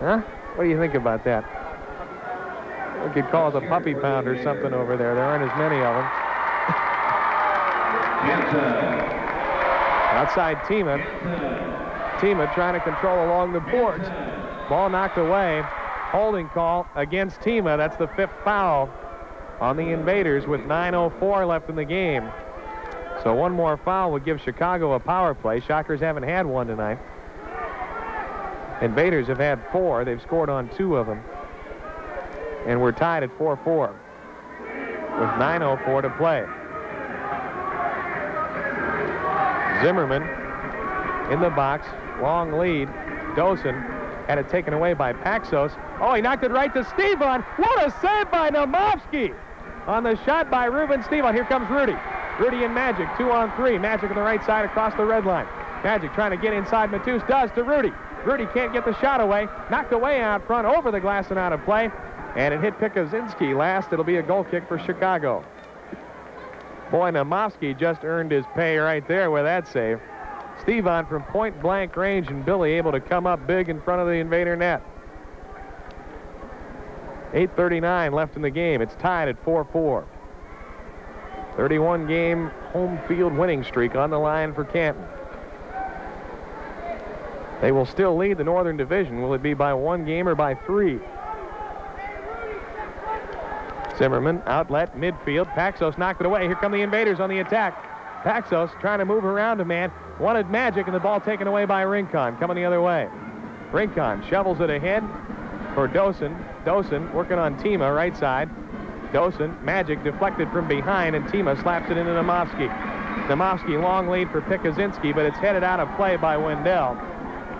Huh? What do you think about that? We could call it a puppy pound or something over there. There aren't as many of them. Outside Tima. Tima trying to control along the boards. Ball knocked away. Holding call against Tima. That's the fifth foul on the Invaders with 9.04 left in the game. So one more foul would give Chicago a power play. Shockers haven't had one tonight. Invaders have had four. They've scored on two of them. And we're tied at 4-4 with 9.04 to play. Zimmerman in the box. Long lead. Dosen had it taken away by Paxos. Oh, he knocked it right to Stevon. What a save by Namovsky on the shot by Ruben Stevon. Here comes Rudy. Rudy and Magic, two on three. Magic on the right side across the red line. Magic trying to get inside Matus. Does to Rudy. Rudy can't get the shot away. Knocked away out front over the glass and out of play. And it hit Pikuzinski last. It'll be a goal kick for Chicago. Boy, Namovsky just earned his pay right there with that save. Stevon from point blank range and Billy able to come up big in front of the invader net. 8.39 left in the game. It's tied at 4-4. 31 game home field winning streak on the line for Canton. They will still lead the Northern Division. Will it be by one game or by three? Zimmerman, outlet, midfield. Paxos knocked it away. Here come the invaders on the attack. Paxos trying to move around a man. Wanted magic, and the ball taken away by Rincon. Coming the other way. Rincon shovels it ahead for Dosen. Dosen working on Tima, right side. Dosen, magic deflected from behind, and Tima slaps it into Namovsky. Namovsky, long lead for Pikuzinski, but it's headed out of play by Wendell.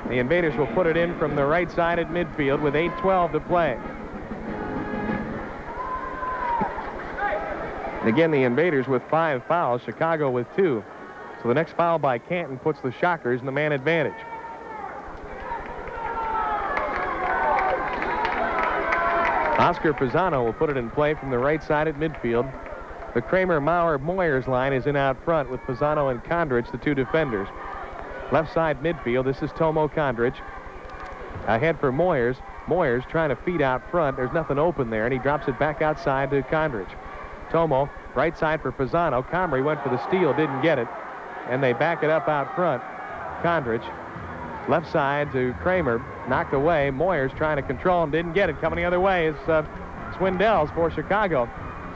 The Invaders will put it in from the right side at midfield with 8.12 to play. And again, the Invaders with five fouls, Chicago with two. So the next foul by Canton puts the Shockers in the man advantage. Oscar Pisano will put it in play from the right side at midfield. The Kramer-Maurer-Moyers line is in out front with Pisano and Kondrich, the two defenders. Left side midfield, this is Tomo Kondrich. Ahead for Moyers. Moyers trying to feed out front. There's nothing open there, and he drops it back outside to Kondrich. Tomo, right side for Pisano. Comrie went for the steal, didn't get it. And they back it up out front. Kondrich, left side to Kramer, knocked away. Moyers trying to control and didn't get it. Coming the other way is uh, Swindells for Chicago.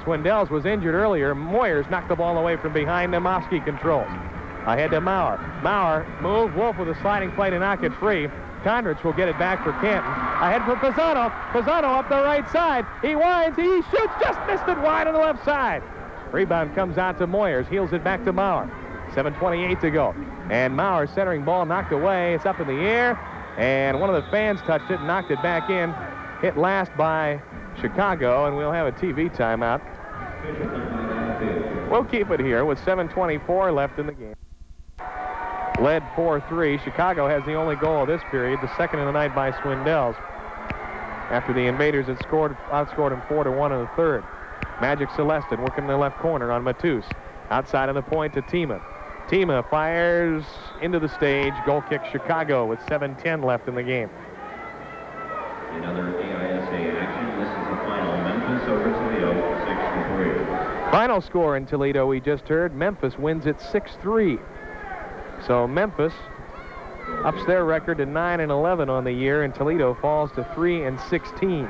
Swindells was injured earlier. Moyers knocked the ball away from behind. Nemoski controls. Ahead to Maurer. Maurer move. Wolf with a sliding play to knock it free. Kondrich will get it back for Canton. Ahead for Pisano. Pisano up the right side. He winds. He shoots. Just missed it wide on the left side. Rebound comes out to Moyers. Heels it back to Maurer. 7.28 to go. And Maurer centering ball knocked away. It's up in the air. And one of the fans touched it and knocked it back in. Hit last by Chicago. And we'll have a TV timeout. We'll keep it here with 7.24 left in the game. Led 4-3. Chicago has the only goal of this period, the second of the night by Swindells. After the Invaders had scored, outscored them 4-1 in the third. Magic Celestin working in the left corner on Matus. Outside of the point to Tima. Tima fires into the stage. Goal kick Chicago with 7-10 left in the game.
Another AISA action. This is the final. Memphis over Toledo, 6-3.
Final score in Toledo we just heard. Memphis wins it 6-3. So Memphis ups their record to 9 and 11 on the year, and Toledo falls to 3 and 16.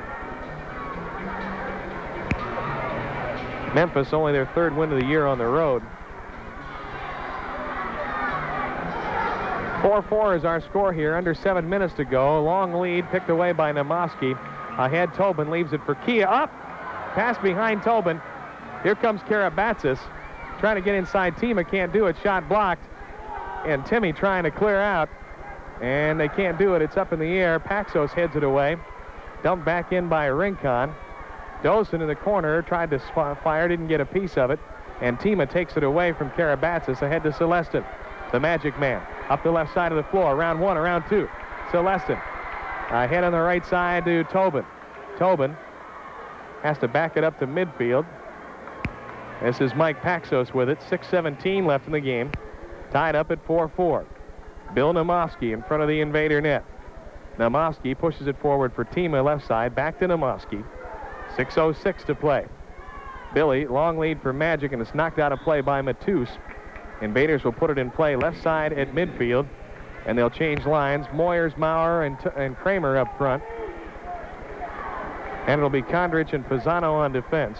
Memphis only their third win of the year on the road. 4-4 is our score here, under seven minutes to go. Long lead picked away by Nemoski. Ahead, Tobin leaves it for Kia. Up! Pass behind Tobin. Here comes Karabatsis. Trying to get inside Tima, can't do it. Shot blocked. And Timmy trying to clear out. And they can't do it. It's up in the air. Paxos heads it away. Dumped back in by Rincon. Dosen in the corner tried to fire, didn't get a piece of it. And Tima takes it away from Karabatsis ahead to Celestin, the magic man. Up the left side of the floor, round one, around two. Celestin ahead on the right side to Tobin. Tobin has to back it up to midfield. This is Mike Paxos with it. 6.17 left in the game. Tied up at 4-4. Bill Nemoski in front of the invader net. Nemoski pushes it forward for Tima left side. Back to Nemoski. 6.06 to play. Billy, long lead for Magic, and it's knocked out of play by Matus. Invaders will put it in play left side at midfield, and they'll change lines. Moyers, Maurer, and, and Kramer up front. And it'll be Kondrich and Pisano on defense.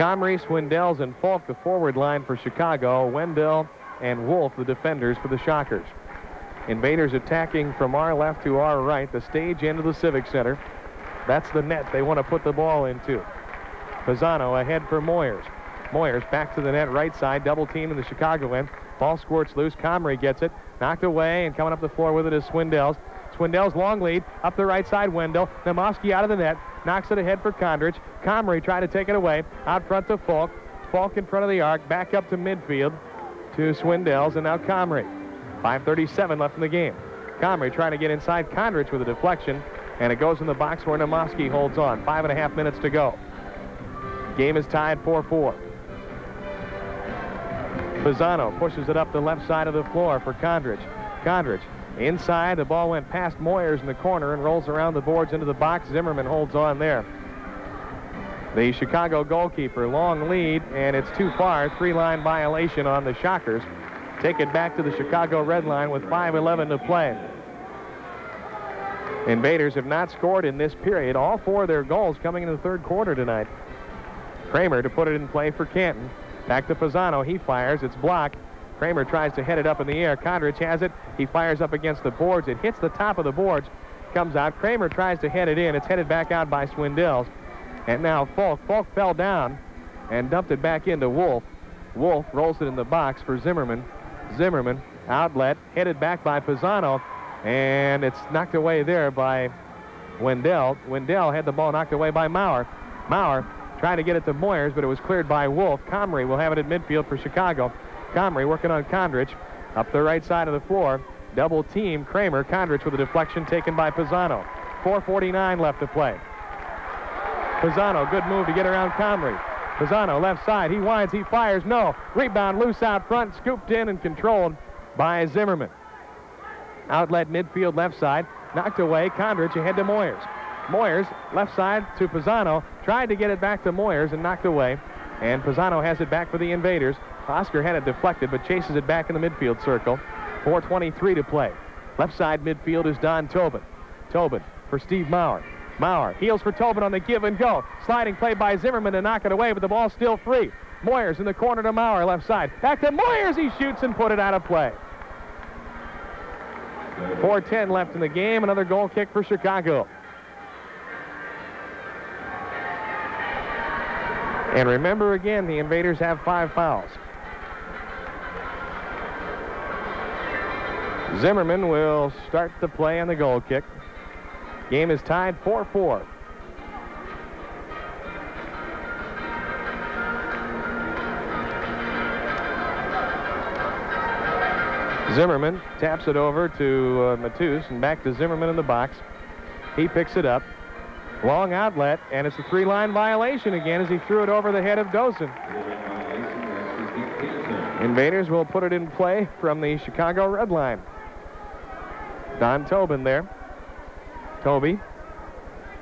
Comrie, Swindells, and Falk, the forward line for Chicago. Wendell and Wolf, the defenders for the Shockers. Invaders attacking from our left to our right, the stage end of the Civic Center. That's the net they want to put the ball into. Pisano ahead for Moyers. Moyers back to the net right side, double team in the Chicago end. Ball squirts loose. Comrie gets it, knocked away, and coming up the floor with it is Swindells. Swindells long lead, up the right side, Wendell. Nemoski out of the net, knocks it ahead for Kondrich. Comrie trying to take it away, out front to Falk. Falk in front of the arc, back up to midfield to Swindells, and now Comrie. 5.37 left in the game. Comrie trying to get inside Kondrich with a deflection, and it goes in the box where Nemoski holds on. Five and a half minutes to go. Game is tied 4-4. Pisano pushes it up the left side of the floor for Kondrich. Kondrich inside. The ball went past Moyers in the corner and rolls around the boards into the box. Zimmerman holds on there. The Chicago goalkeeper, long lead, and it's too far. Three-line violation on the Shockers. Take it back to the Chicago red line with 5.11 to play. Invaders have not scored in this period. All four of their goals coming in the third quarter tonight. Kramer to put it in play for Canton. Back to Pisano. He fires. It's blocked. Kramer tries to head it up in the air. Kondrich has it. He fires up against the boards. It hits the top of the boards. Comes out. Kramer tries to head it in. It's headed back out by Swindells. And now Falk. Falk fell down and dumped it back into Wolf. Wolf rolls it in the box for Zimmerman. Zimmerman, outlet, headed back by Pisano. And it's knocked away there by Wendell. Wendell had the ball knocked away by Maurer. Maurer trying to get it to Moyers, but it was cleared by Wolf. Comrie will have it at midfield for Chicago. Comrie working on Kondrich up the right side of the floor. Double team Kramer. Kondrich with a deflection taken by Pisano. 4.49 left to play. Pisano, good move to get around Comrie. Pisano, left side. He winds, he fires. No. Rebound loose out front, scooped in and controlled by Zimmerman. Outlet midfield left side. Knocked away. Kondrich ahead to Moyers. Moyers, left side to Pisano, tried to get it back to Moyers and knocked away. And Pisano has it back for the Invaders. Oscar had it deflected, but chases it back in the midfield circle. 4.23 to play. Left side midfield is Don Tobin. Tobin for Steve Maurer. Maurer heels for Tobin on the give and go. Sliding play by Zimmerman to knock it away, but the ball's still free. Moyers in the corner to Maurer, left side. Back to Moyers, he shoots and put it out of play. 4.10 left in the game, another goal kick for Chicago. And remember again, the Invaders have five fouls. Zimmerman will start the play on the goal kick. Game is tied 4-4. Zimmerman taps it over to uh, Matus and back to Zimmerman in the box. He picks it up. Long outlet, and it's a three-line violation again as he threw it over the head of Dosen. Invaders will put it in play from the Chicago red line. Don Tobin there. Toby,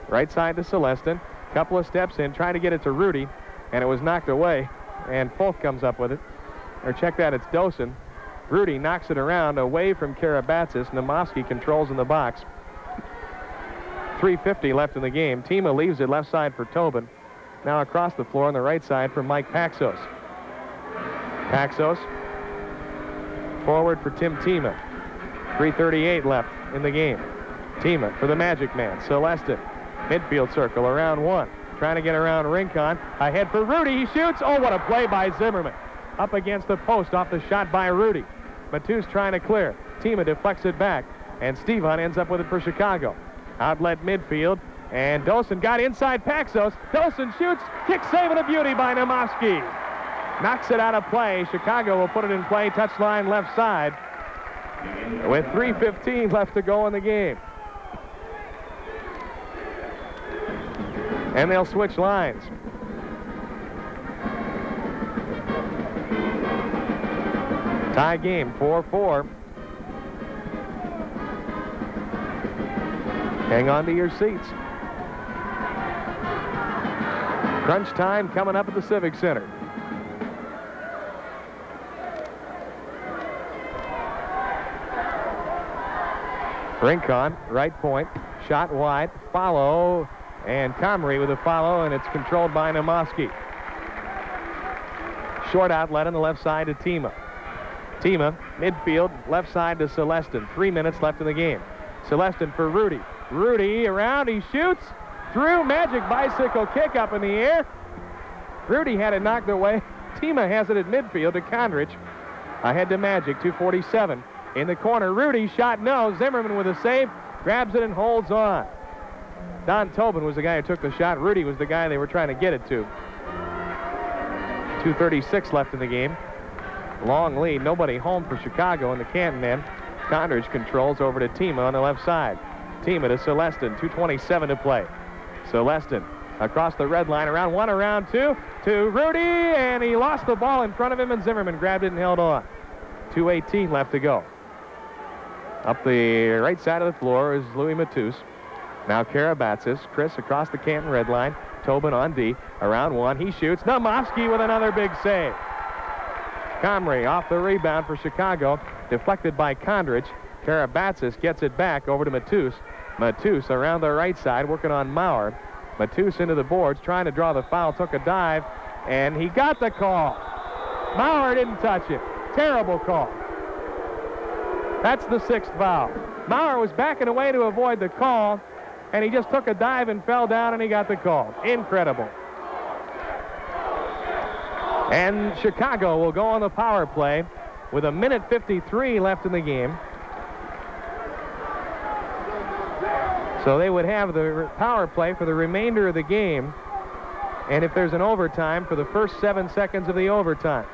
right side to Celestin. Couple of steps in, trying to get it to Rudy, and it was knocked away. And Falk comes up with it. Or check that, it's Dosen. Rudy knocks it around away from Karabatsis. Namovsky controls in the box. 3.50 left in the game. Tima leaves it left side for Tobin. Now across the floor on the right side for Mike Paxos. Paxos. Forward for Tim Tima. 3.38 left in the game. Tima for the Magic Man. Celestin. Midfield circle around one. Trying to get around Rincon. Ahead for Rudy. He shoots. Oh, what a play by Zimmerman. Up against the post off the shot by Rudy. Matus trying to clear. Tima deflects it back. And Steve Hunt ends up with it for Chicago. Outlet midfield. And Dosen got inside Paxos. Dosen shoots. Kick save and a beauty by Namovsky. Knocks it out of play. Chicago will put it in play. Touchline left side. With 3.15 left to go in the game. And they'll switch lines. Tie game, 4-4. Hang on to your seats. Crunch time coming up at the Civic Center. Rincon, right point, shot wide, follow, and Comrie with a follow, and it's controlled by Namovsky. Short outlet on the left side to Tima. Tima, midfield, left side to Celestin. Three minutes left in the game. Celestin for Rudy. Rudy around, he shoots through. Magic bicycle kick up in the air. Rudy had it knocked away. Tima has it at midfield to Kondrich. Ahead to Magic, 247. In the corner, Rudy shot no. Zimmerman with a save, grabs it and holds on. Don Tobin was the guy who took the shot. Rudy was the guy they were trying to get it to. 2.36 left in the game. Long lead, nobody home for Chicago and the Canton men. Kondrich controls over to Tima on the left side. Tima to Celestin, 2.27 to play. Celestin across the red line, around one, around two, to Rudy, and he lost the ball in front of him, and Zimmerman grabbed it and held on. 2.18 left to go. Up the right side of the floor is Louis Matus. Now Karabatsis. Chris across the Canton red line. Tobin on D. Around one. He shoots. Namovsky with another big save. Comrie off the rebound for Chicago. Deflected by Kondrich. Karabatsis gets it back over to Matus. Matus around the right side working on Maurer. Matus into the boards trying to draw the foul. Took a dive and he got the call. Maurer didn't touch it. Terrible call. That's the sixth foul. Maurer was backing away to avoid the call, and he just took a dive and fell down, and he got the call. Incredible. And Chicago will go on the power play with a minute 53 left in the game. So they would have the power play for the remainder of the game. And if there's an overtime, for the first seven seconds of the overtime.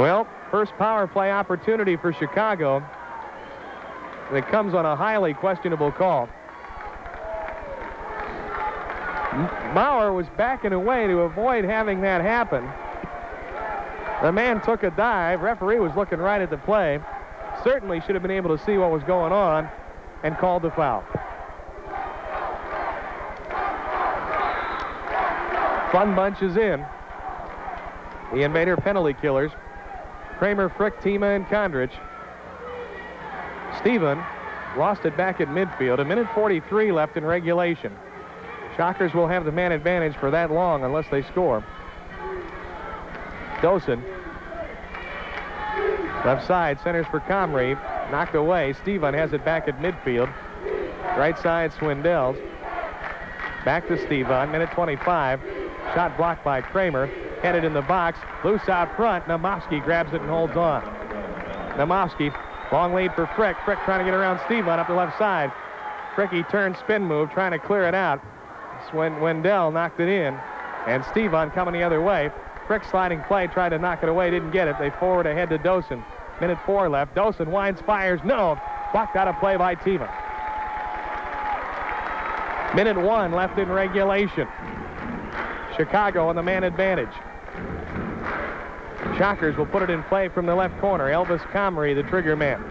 Well, first power play opportunity for Chicago. It comes on a highly questionable call. Maurer was backing away to avoid having that happen. The man took a dive. Referee was looking right at the play. Certainly should have been able to see what was going on and called the foul. Fun bunch is in. The Invader penalty killers. Kramer, Frick, Tima, and Kondrich. Steven lost it back at midfield. A minute 43 left in regulation. Shockers will have the man advantage for that long unless they score. Dosen. Left side, centers for Comrie. Knocked away. Steven has it back at midfield. Right side, Swindells. Back to Steven, minute 25. Shot blocked by Kramer. Headed in the box. Loose out front. Namovsky grabs it and holds on. Namovsky, long lead for Frick. Frick trying to get around Steven up the left side. Fricky turn spin move, trying to clear it out. When Wendell knocked it in. And Steven coming the other way. Frick sliding play, tried to knock it away, didn't get it. They forward ahead to Dosen. Minute four left. Dosen winds, fires, no. Blocked out of play by Tima. Minute one left in regulation. Chicago on the man advantage. Shockers will put it in play from the left corner. Elvis Comrie, the trigger man.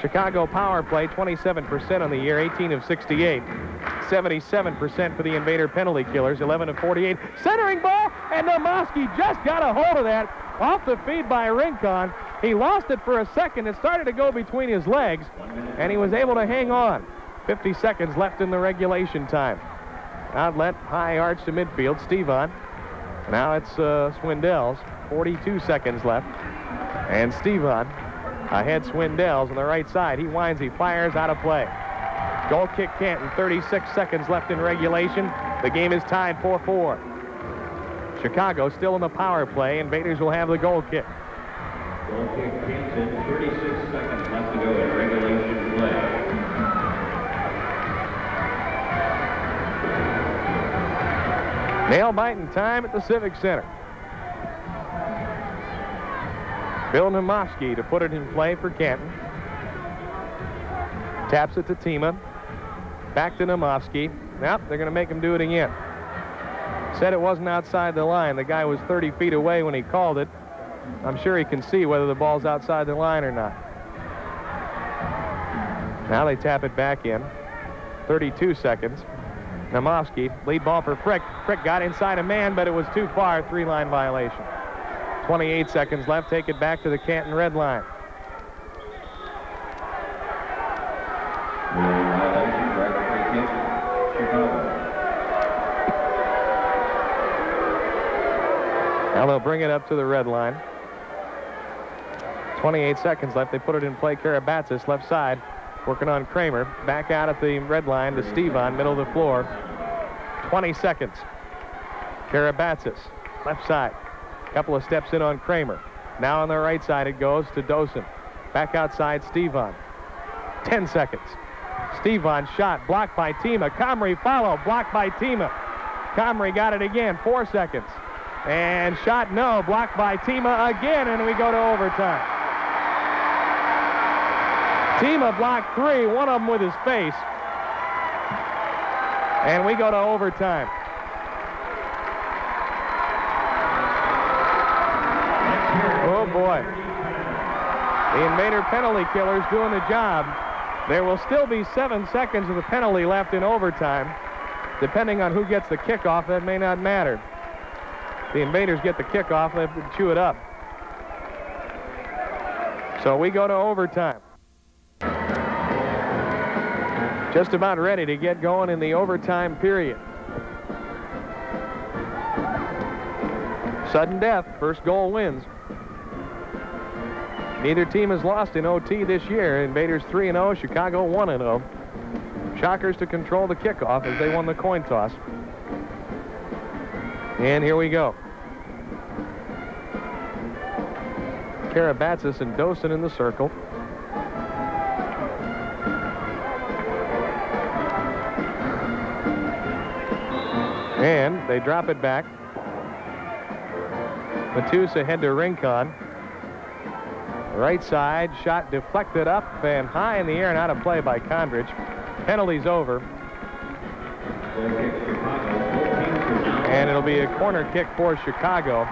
Chicago power play, 27% on the year, 18 of 68. 77% for the Invader penalty killers, 11 of 48. Centering ball, and Namovsky just got a hold of that off the feed by Rincon. He lost it for a second. It started to go between his legs, and he was able to hang on. 50 seconds left in the regulation time. Outlet, high arch to midfield. Steven. Now it's uh, Swindells. 42 seconds left. And Steven ahead Swindells on the right side. He winds, he fires, out of play. Goal kick Canton, 36 seconds left in regulation. The game is tied 4-4. Chicago still in the power play. Invaders will have the goal kick.
Goal kick Canton, 36 seconds left to go in regulation play.
Nail biting time at the Civic Center. Bill Namovsky to put it in play for Canton. Taps it to Tima. Back to Namovsky. Nope, they're going to make him do it again. Said it wasn't outside the line. The guy was 30 feet away when he called it. I'm sure he can see whether the ball's outside the line or not. Now they tap it back in. 32 seconds. Namovsky, lead ball for Frick. Frick got inside a man, but it was too far. Three-line violation. 28 seconds left. Take it back to the Canton red line. Now they'll bring it up to the red line. 28 seconds left. They put it in play. Karabatsis, left side, working on Kramer. Back out at the red line to Stevan, middle of the floor. 20 seconds. Karabatsis, left side. Couple of steps in on Kramer. Now on the right side it goes to Dosen. Back outside Stevan. 10 seconds. Stevan shot, blocked by Tima. Comrie follow, blocked by Tima. Comrie got it again, four seconds. And shot no, blocked by Tima again, and we go to overtime. Tima blocked three, one of them with his face. And we go to overtime. Boy. The Invader penalty killers doing the job. There will still be seven seconds of the penalty left in overtime. Depending on who gets the kickoff, that may not matter. The Invaders get the kickoff, they have to chew it up. So we go to overtime. Just about ready to get going in the overtime period. Sudden death, first goal wins. Neither team has lost in OT this year. Invaders 3-0, Chicago 1-0. Shockers to control the kickoff as they won the coin toss. And here we go. Karabatsis and Dosen in the circle. And they drop it back. Matus head to Rincon. Right side, shot deflected up and high in the air and out of play by Kondrich. Penalty's over.
Goal kick Chicago, 14 to now.
And it'll be a corner kick for Chicago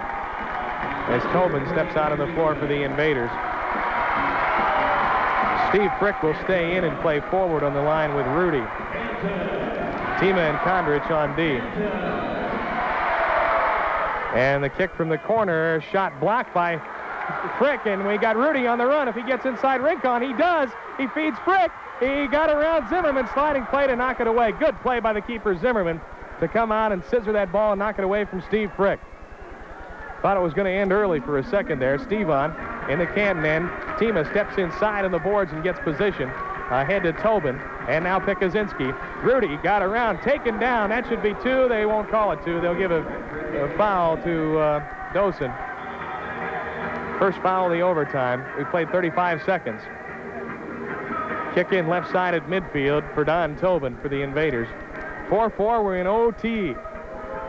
as Tobin steps out on the floor for the Invaders. Steve Frick will stay in and play forward on the line with Rudy. Tima and Kondrich on D. And the kick from the corner, shot blocked by Frick, and we got Rudy on the run. If he gets inside Rincon, he does. He feeds Frick. He got around Zimmerman, sliding play to knock it away. Good play by the keeper, Zimmerman, to come out and scissor that ball and knock it away from Steve Frick. Thought it was going to end early for a second there. Steve on in the Canton end. Tima steps inside on the boards and gets position. Ahead to Tobin, and now Pikuzinski. Rudy got around, taken down. That should be two. They won't call it two. They'll give a, a foul to uh, Dosen. First foul of the overtime. We played 35 seconds. Kick in left side at midfield for Don Tobin for the Invaders. 4-4, we're in OT.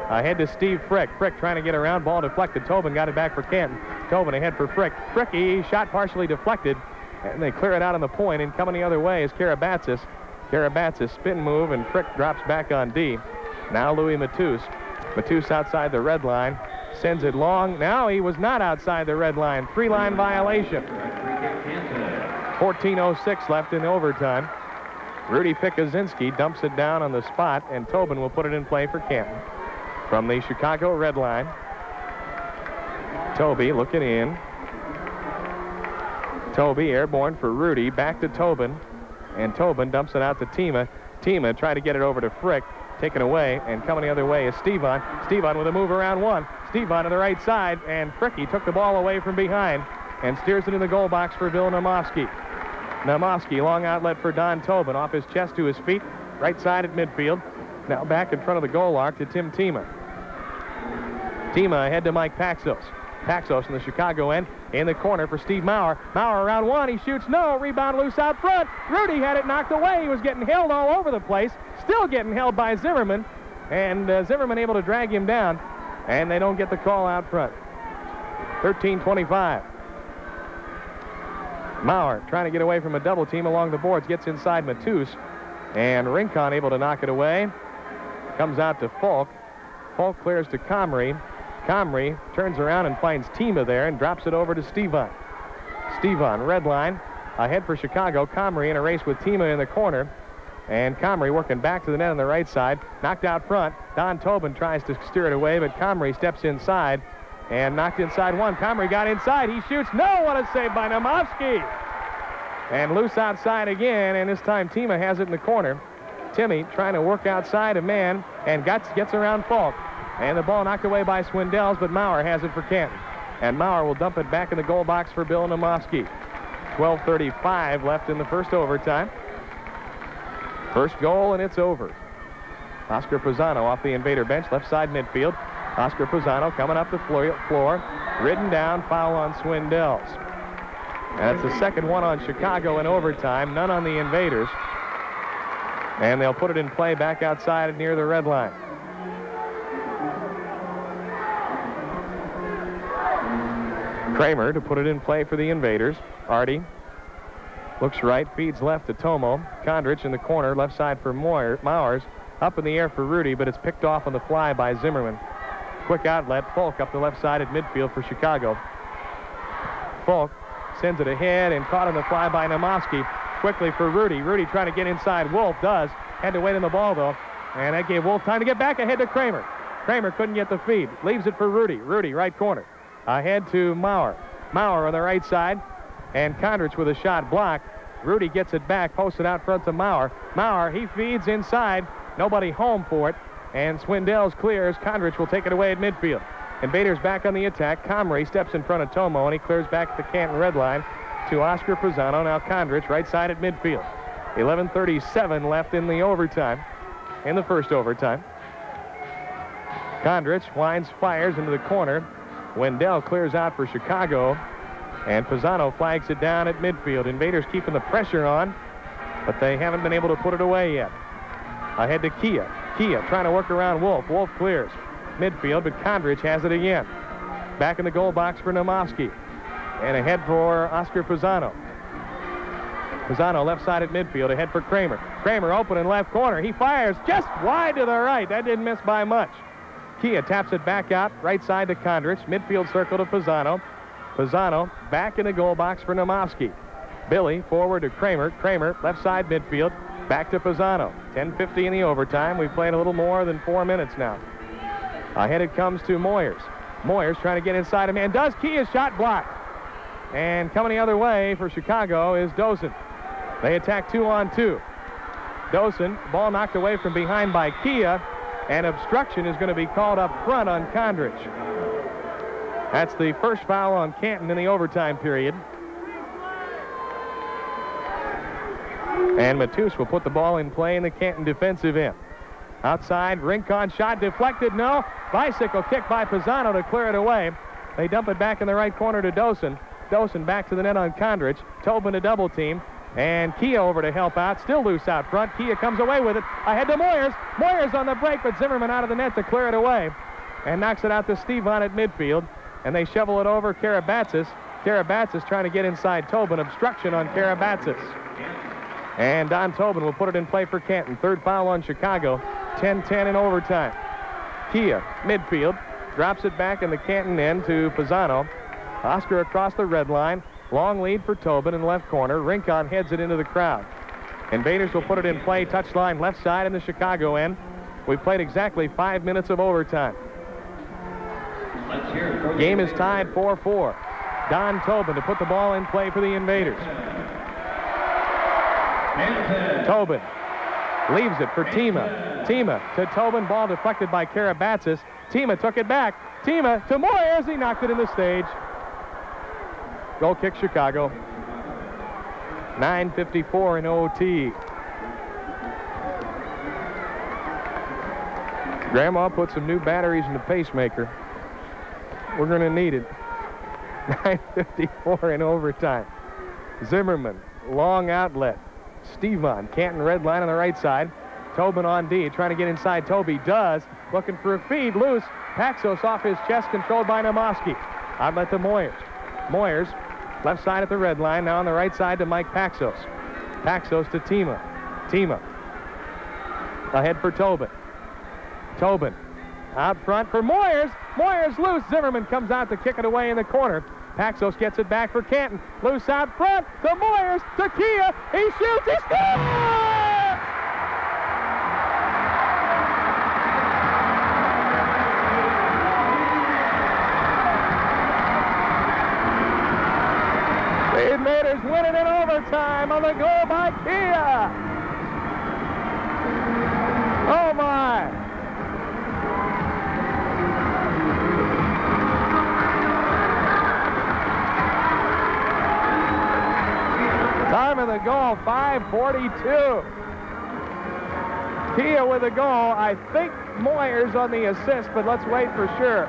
Ahead to Steve Frick. Frick trying to get around. Ball deflected. Tobin got it back for Canton. Tobin ahead for Frick. Fricky shot partially deflected. And they clear it out on the point. And coming the other way is Karabatsis. Karabatsis spin move and Frick drops back on D. Now Louis Matus. Matus outside the red line. Sends it long. Now he was not outside the red line. Three-line violation. 14.06 left in overtime. Rudy Pikuzinski dumps it down on the spot, and Tobin will put it in play for Canton. From the Chicago red line, Toby looking in. Toby airborne for Rudy, back to Tobin, and Tobin dumps it out to Tima. Tima trying to get it over to Frick, taken away, and coming the other way is Stevon. Stevon with a move around one. Stevon to the right side, and Fricky took the ball away from behind and steers it in the goal box for Bill Namovsky. Namovsky, long outlet for Don Tobin, off his chest to his feet, right side at midfield. Now back in front of the goal arc to Tim Tima. Tima ahead to Mike Paxos. Paxos in the Chicago end, in the corner for Steve Maurer. Maurer around one, he shoots no, rebound loose out front. Rudy had it knocked away. He was getting held all over the place, still getting held by Zimmerman, and uh, Zimmerman able to drag him down, and they don't get the call out front. 13-25. Maurer trying to get away from a double team along the boards, gets inside Matus, and Rincon able to knock it away. Comes out to Falk. Falk clears to Comrie. Comrie turns around and finds Tima there and drops it over to Stevon. Stevon, red line, ahead for Chicago. Comrie in a race with Tima in the corner. And Comrie working back to the net on the right side. Knocked out front. Don Tobin tries to steer it away, but Comrie steps inside and knocked inside one. Comrie got inside. He shoots. No, what a save by Namovsky. And loose outside again, and this time Tima has it in the corner. Timmy trying to work outside a man and gets, gets around Falk. And the ball knocked away by Swindells, but Maurer has it for Canton. And Maurer will dump it back in the goal box for Bill Namovsky. 12.35 left in the first overtime. First goal, and it's over. Oscar Pisano off the invader bench, left side midfield. Oscar Pisano coming up the floor, floor ridden down, foul on Swindells. That's the second one on Chicago in overtime, none on the invaders. And they'll put it in play back outside near the red line. Kramer to put it in play for the invaders. Artie looks right, feeds left to Tomo. Kondrich in the corner, left side for Moyer, Mowers. Up in the air for Rudy, but it's picked off on the fly by Zimmerman. Quick outlet, Falk up the left side at midfield for Chicago. Falk sends it ahead and caught on the fly by Namovsky. Quickly for Rudy. Rudy trying to get inside. Wolf does. Had to wait on the ball, though. And that gave Wolf time to get back ahead to Kramer. Kramer couldn't get the feed. Leaves it for Rudy. Rudy, right corner. Ahead to Maurer. Maurer on the right side. And Kondrich with a shot blocked. Rudy gets it back, posted out front to Maurer. Maurer, he feeds inside. Nobody home for it. And Swindells clears. Kondrich will take it away at midfield. Invaders back on the attack. Comrie steps in front of Tomo, and he clears back the Canton red line to Oscar Pisano. Now Kondrich right side at midfield. 11.37 left in the overtime, in the first overtime. Kondrich winds, fires into the corner. Wendell clears out for Chicago, and Pisano flags it down at midfield. Invaders keeping the pressure on, but they haven't been able to put it away yet. Ahead to Kia. Kia trying to work around Wolf. Wolf clears midfield, but Kondrich has it again. Back in the goal box for Namovsky. And ahead for Oscar Pisano. Pisano left side at midfield, ahead for Kramer. Kramer open in left corner. He fires just wide to the right. That didn't miss by much. Kia taps it back out, right side to Kondrich. Midfield circle to Pisano. Pisano back in the goal box for Namovsky. Billy forward to Kramer. Kramer left side midfield. Back to Pisano. 10.50 in the overtime. We've played a little more than four minutes now. Ahead it comes to Moyers. Moyers trying to get inside a man. Does Kia shot blocked. And coming the other way for Chicago is Dosen. They attack two on two. Dosen, ball knocked away from behind by Kia, and obstruction is going to be called up front on Kondrich. That's the first foul on Canton in the overtime period. And Matus will put the ball in play in the Canton defensive end. Outside, Rincon shot deflected, no. Bicycle kick by Pisano to clear it away. They dump it back in the right corner to Dosen. Dosen back to the net on Kondrich. Tobin a double team. And Kia over to help out. Still loose out front. Kia comes away with it. Ahead to Moyers. Moyers on the break, but Zimmerman out of the net to clear it away. And knocks it out to Stevon at midfield. And they shovel it over Karabatsis. Karabatsis trying to get inside Tobin. Obstruction on Karabatsis. And Don Tobin will put it in play for Canton. Third foul on Chicago. 10-10 in overtime. Kia, midfield, drops it back in the Canton end to Pisano. Oscar across the red line. Long lead for Tobin in left corner. Rincon heads it into the crowd. Invaders will put it in play, touchline left side in the Chicago end. We've played exactly five minutes of overtime. Game is tied 4-4. Don Tobin to put the ball in play for the Invaders. Tobin leaves it for Tima. Tima to Tobin, ball deflected by Karabatsis. Tima took it back. Tima to Moyers, he knocked it in the stage. Goal kick Chicago. 9.54 in OT. Grandma put some new batteries in the pacemaker. We're going to need it. 9.54 in overtime. Zimmerman, long outlet. Stevon, Canton red line on the right side. Tobin on D, trying to get inside. Toby does. Looking for a feed, loose. Paxos off his chest, controlled by Namoski. Outlet to Moyers. Moyers, left side at the red line, now on the right side to Mike Paxos. Paxos to Tima. Tima. Ahead for Tobin. Tobin. Out front for Moyers. Moyers loose. Zimmerman comes out to kick it away in the corner. Paxos gets it back for Canton. Loose out front to Moyers, to Kia. He shoots, he scores! The Invaders win it in overtime on the goal by Kia. Goal, 542. Kia with a goal. I think Moyers on the assist, but let's wait for sure.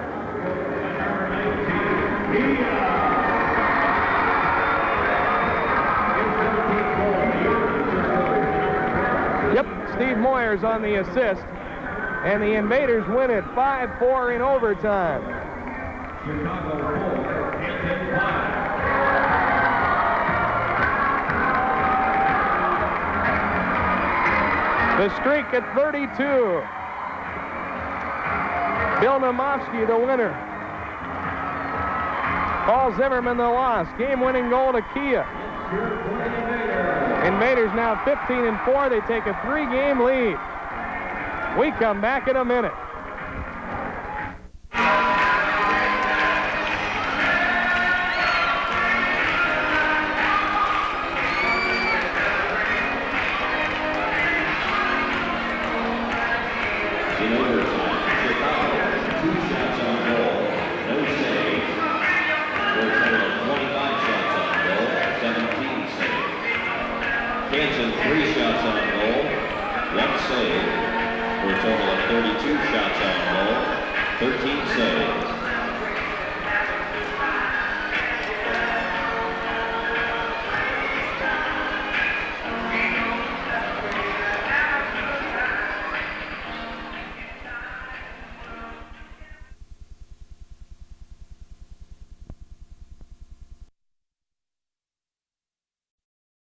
Yep, Steve Moyers on the assist. And the Invaders win it 5-4 in overtime. The streak at 32. Bill Namovsky, the winner. Paul Zimmerman, the loss. Game-winning goal to Kia. Invaders now 15 and 4. They take a three-game lead. We come back in a minute.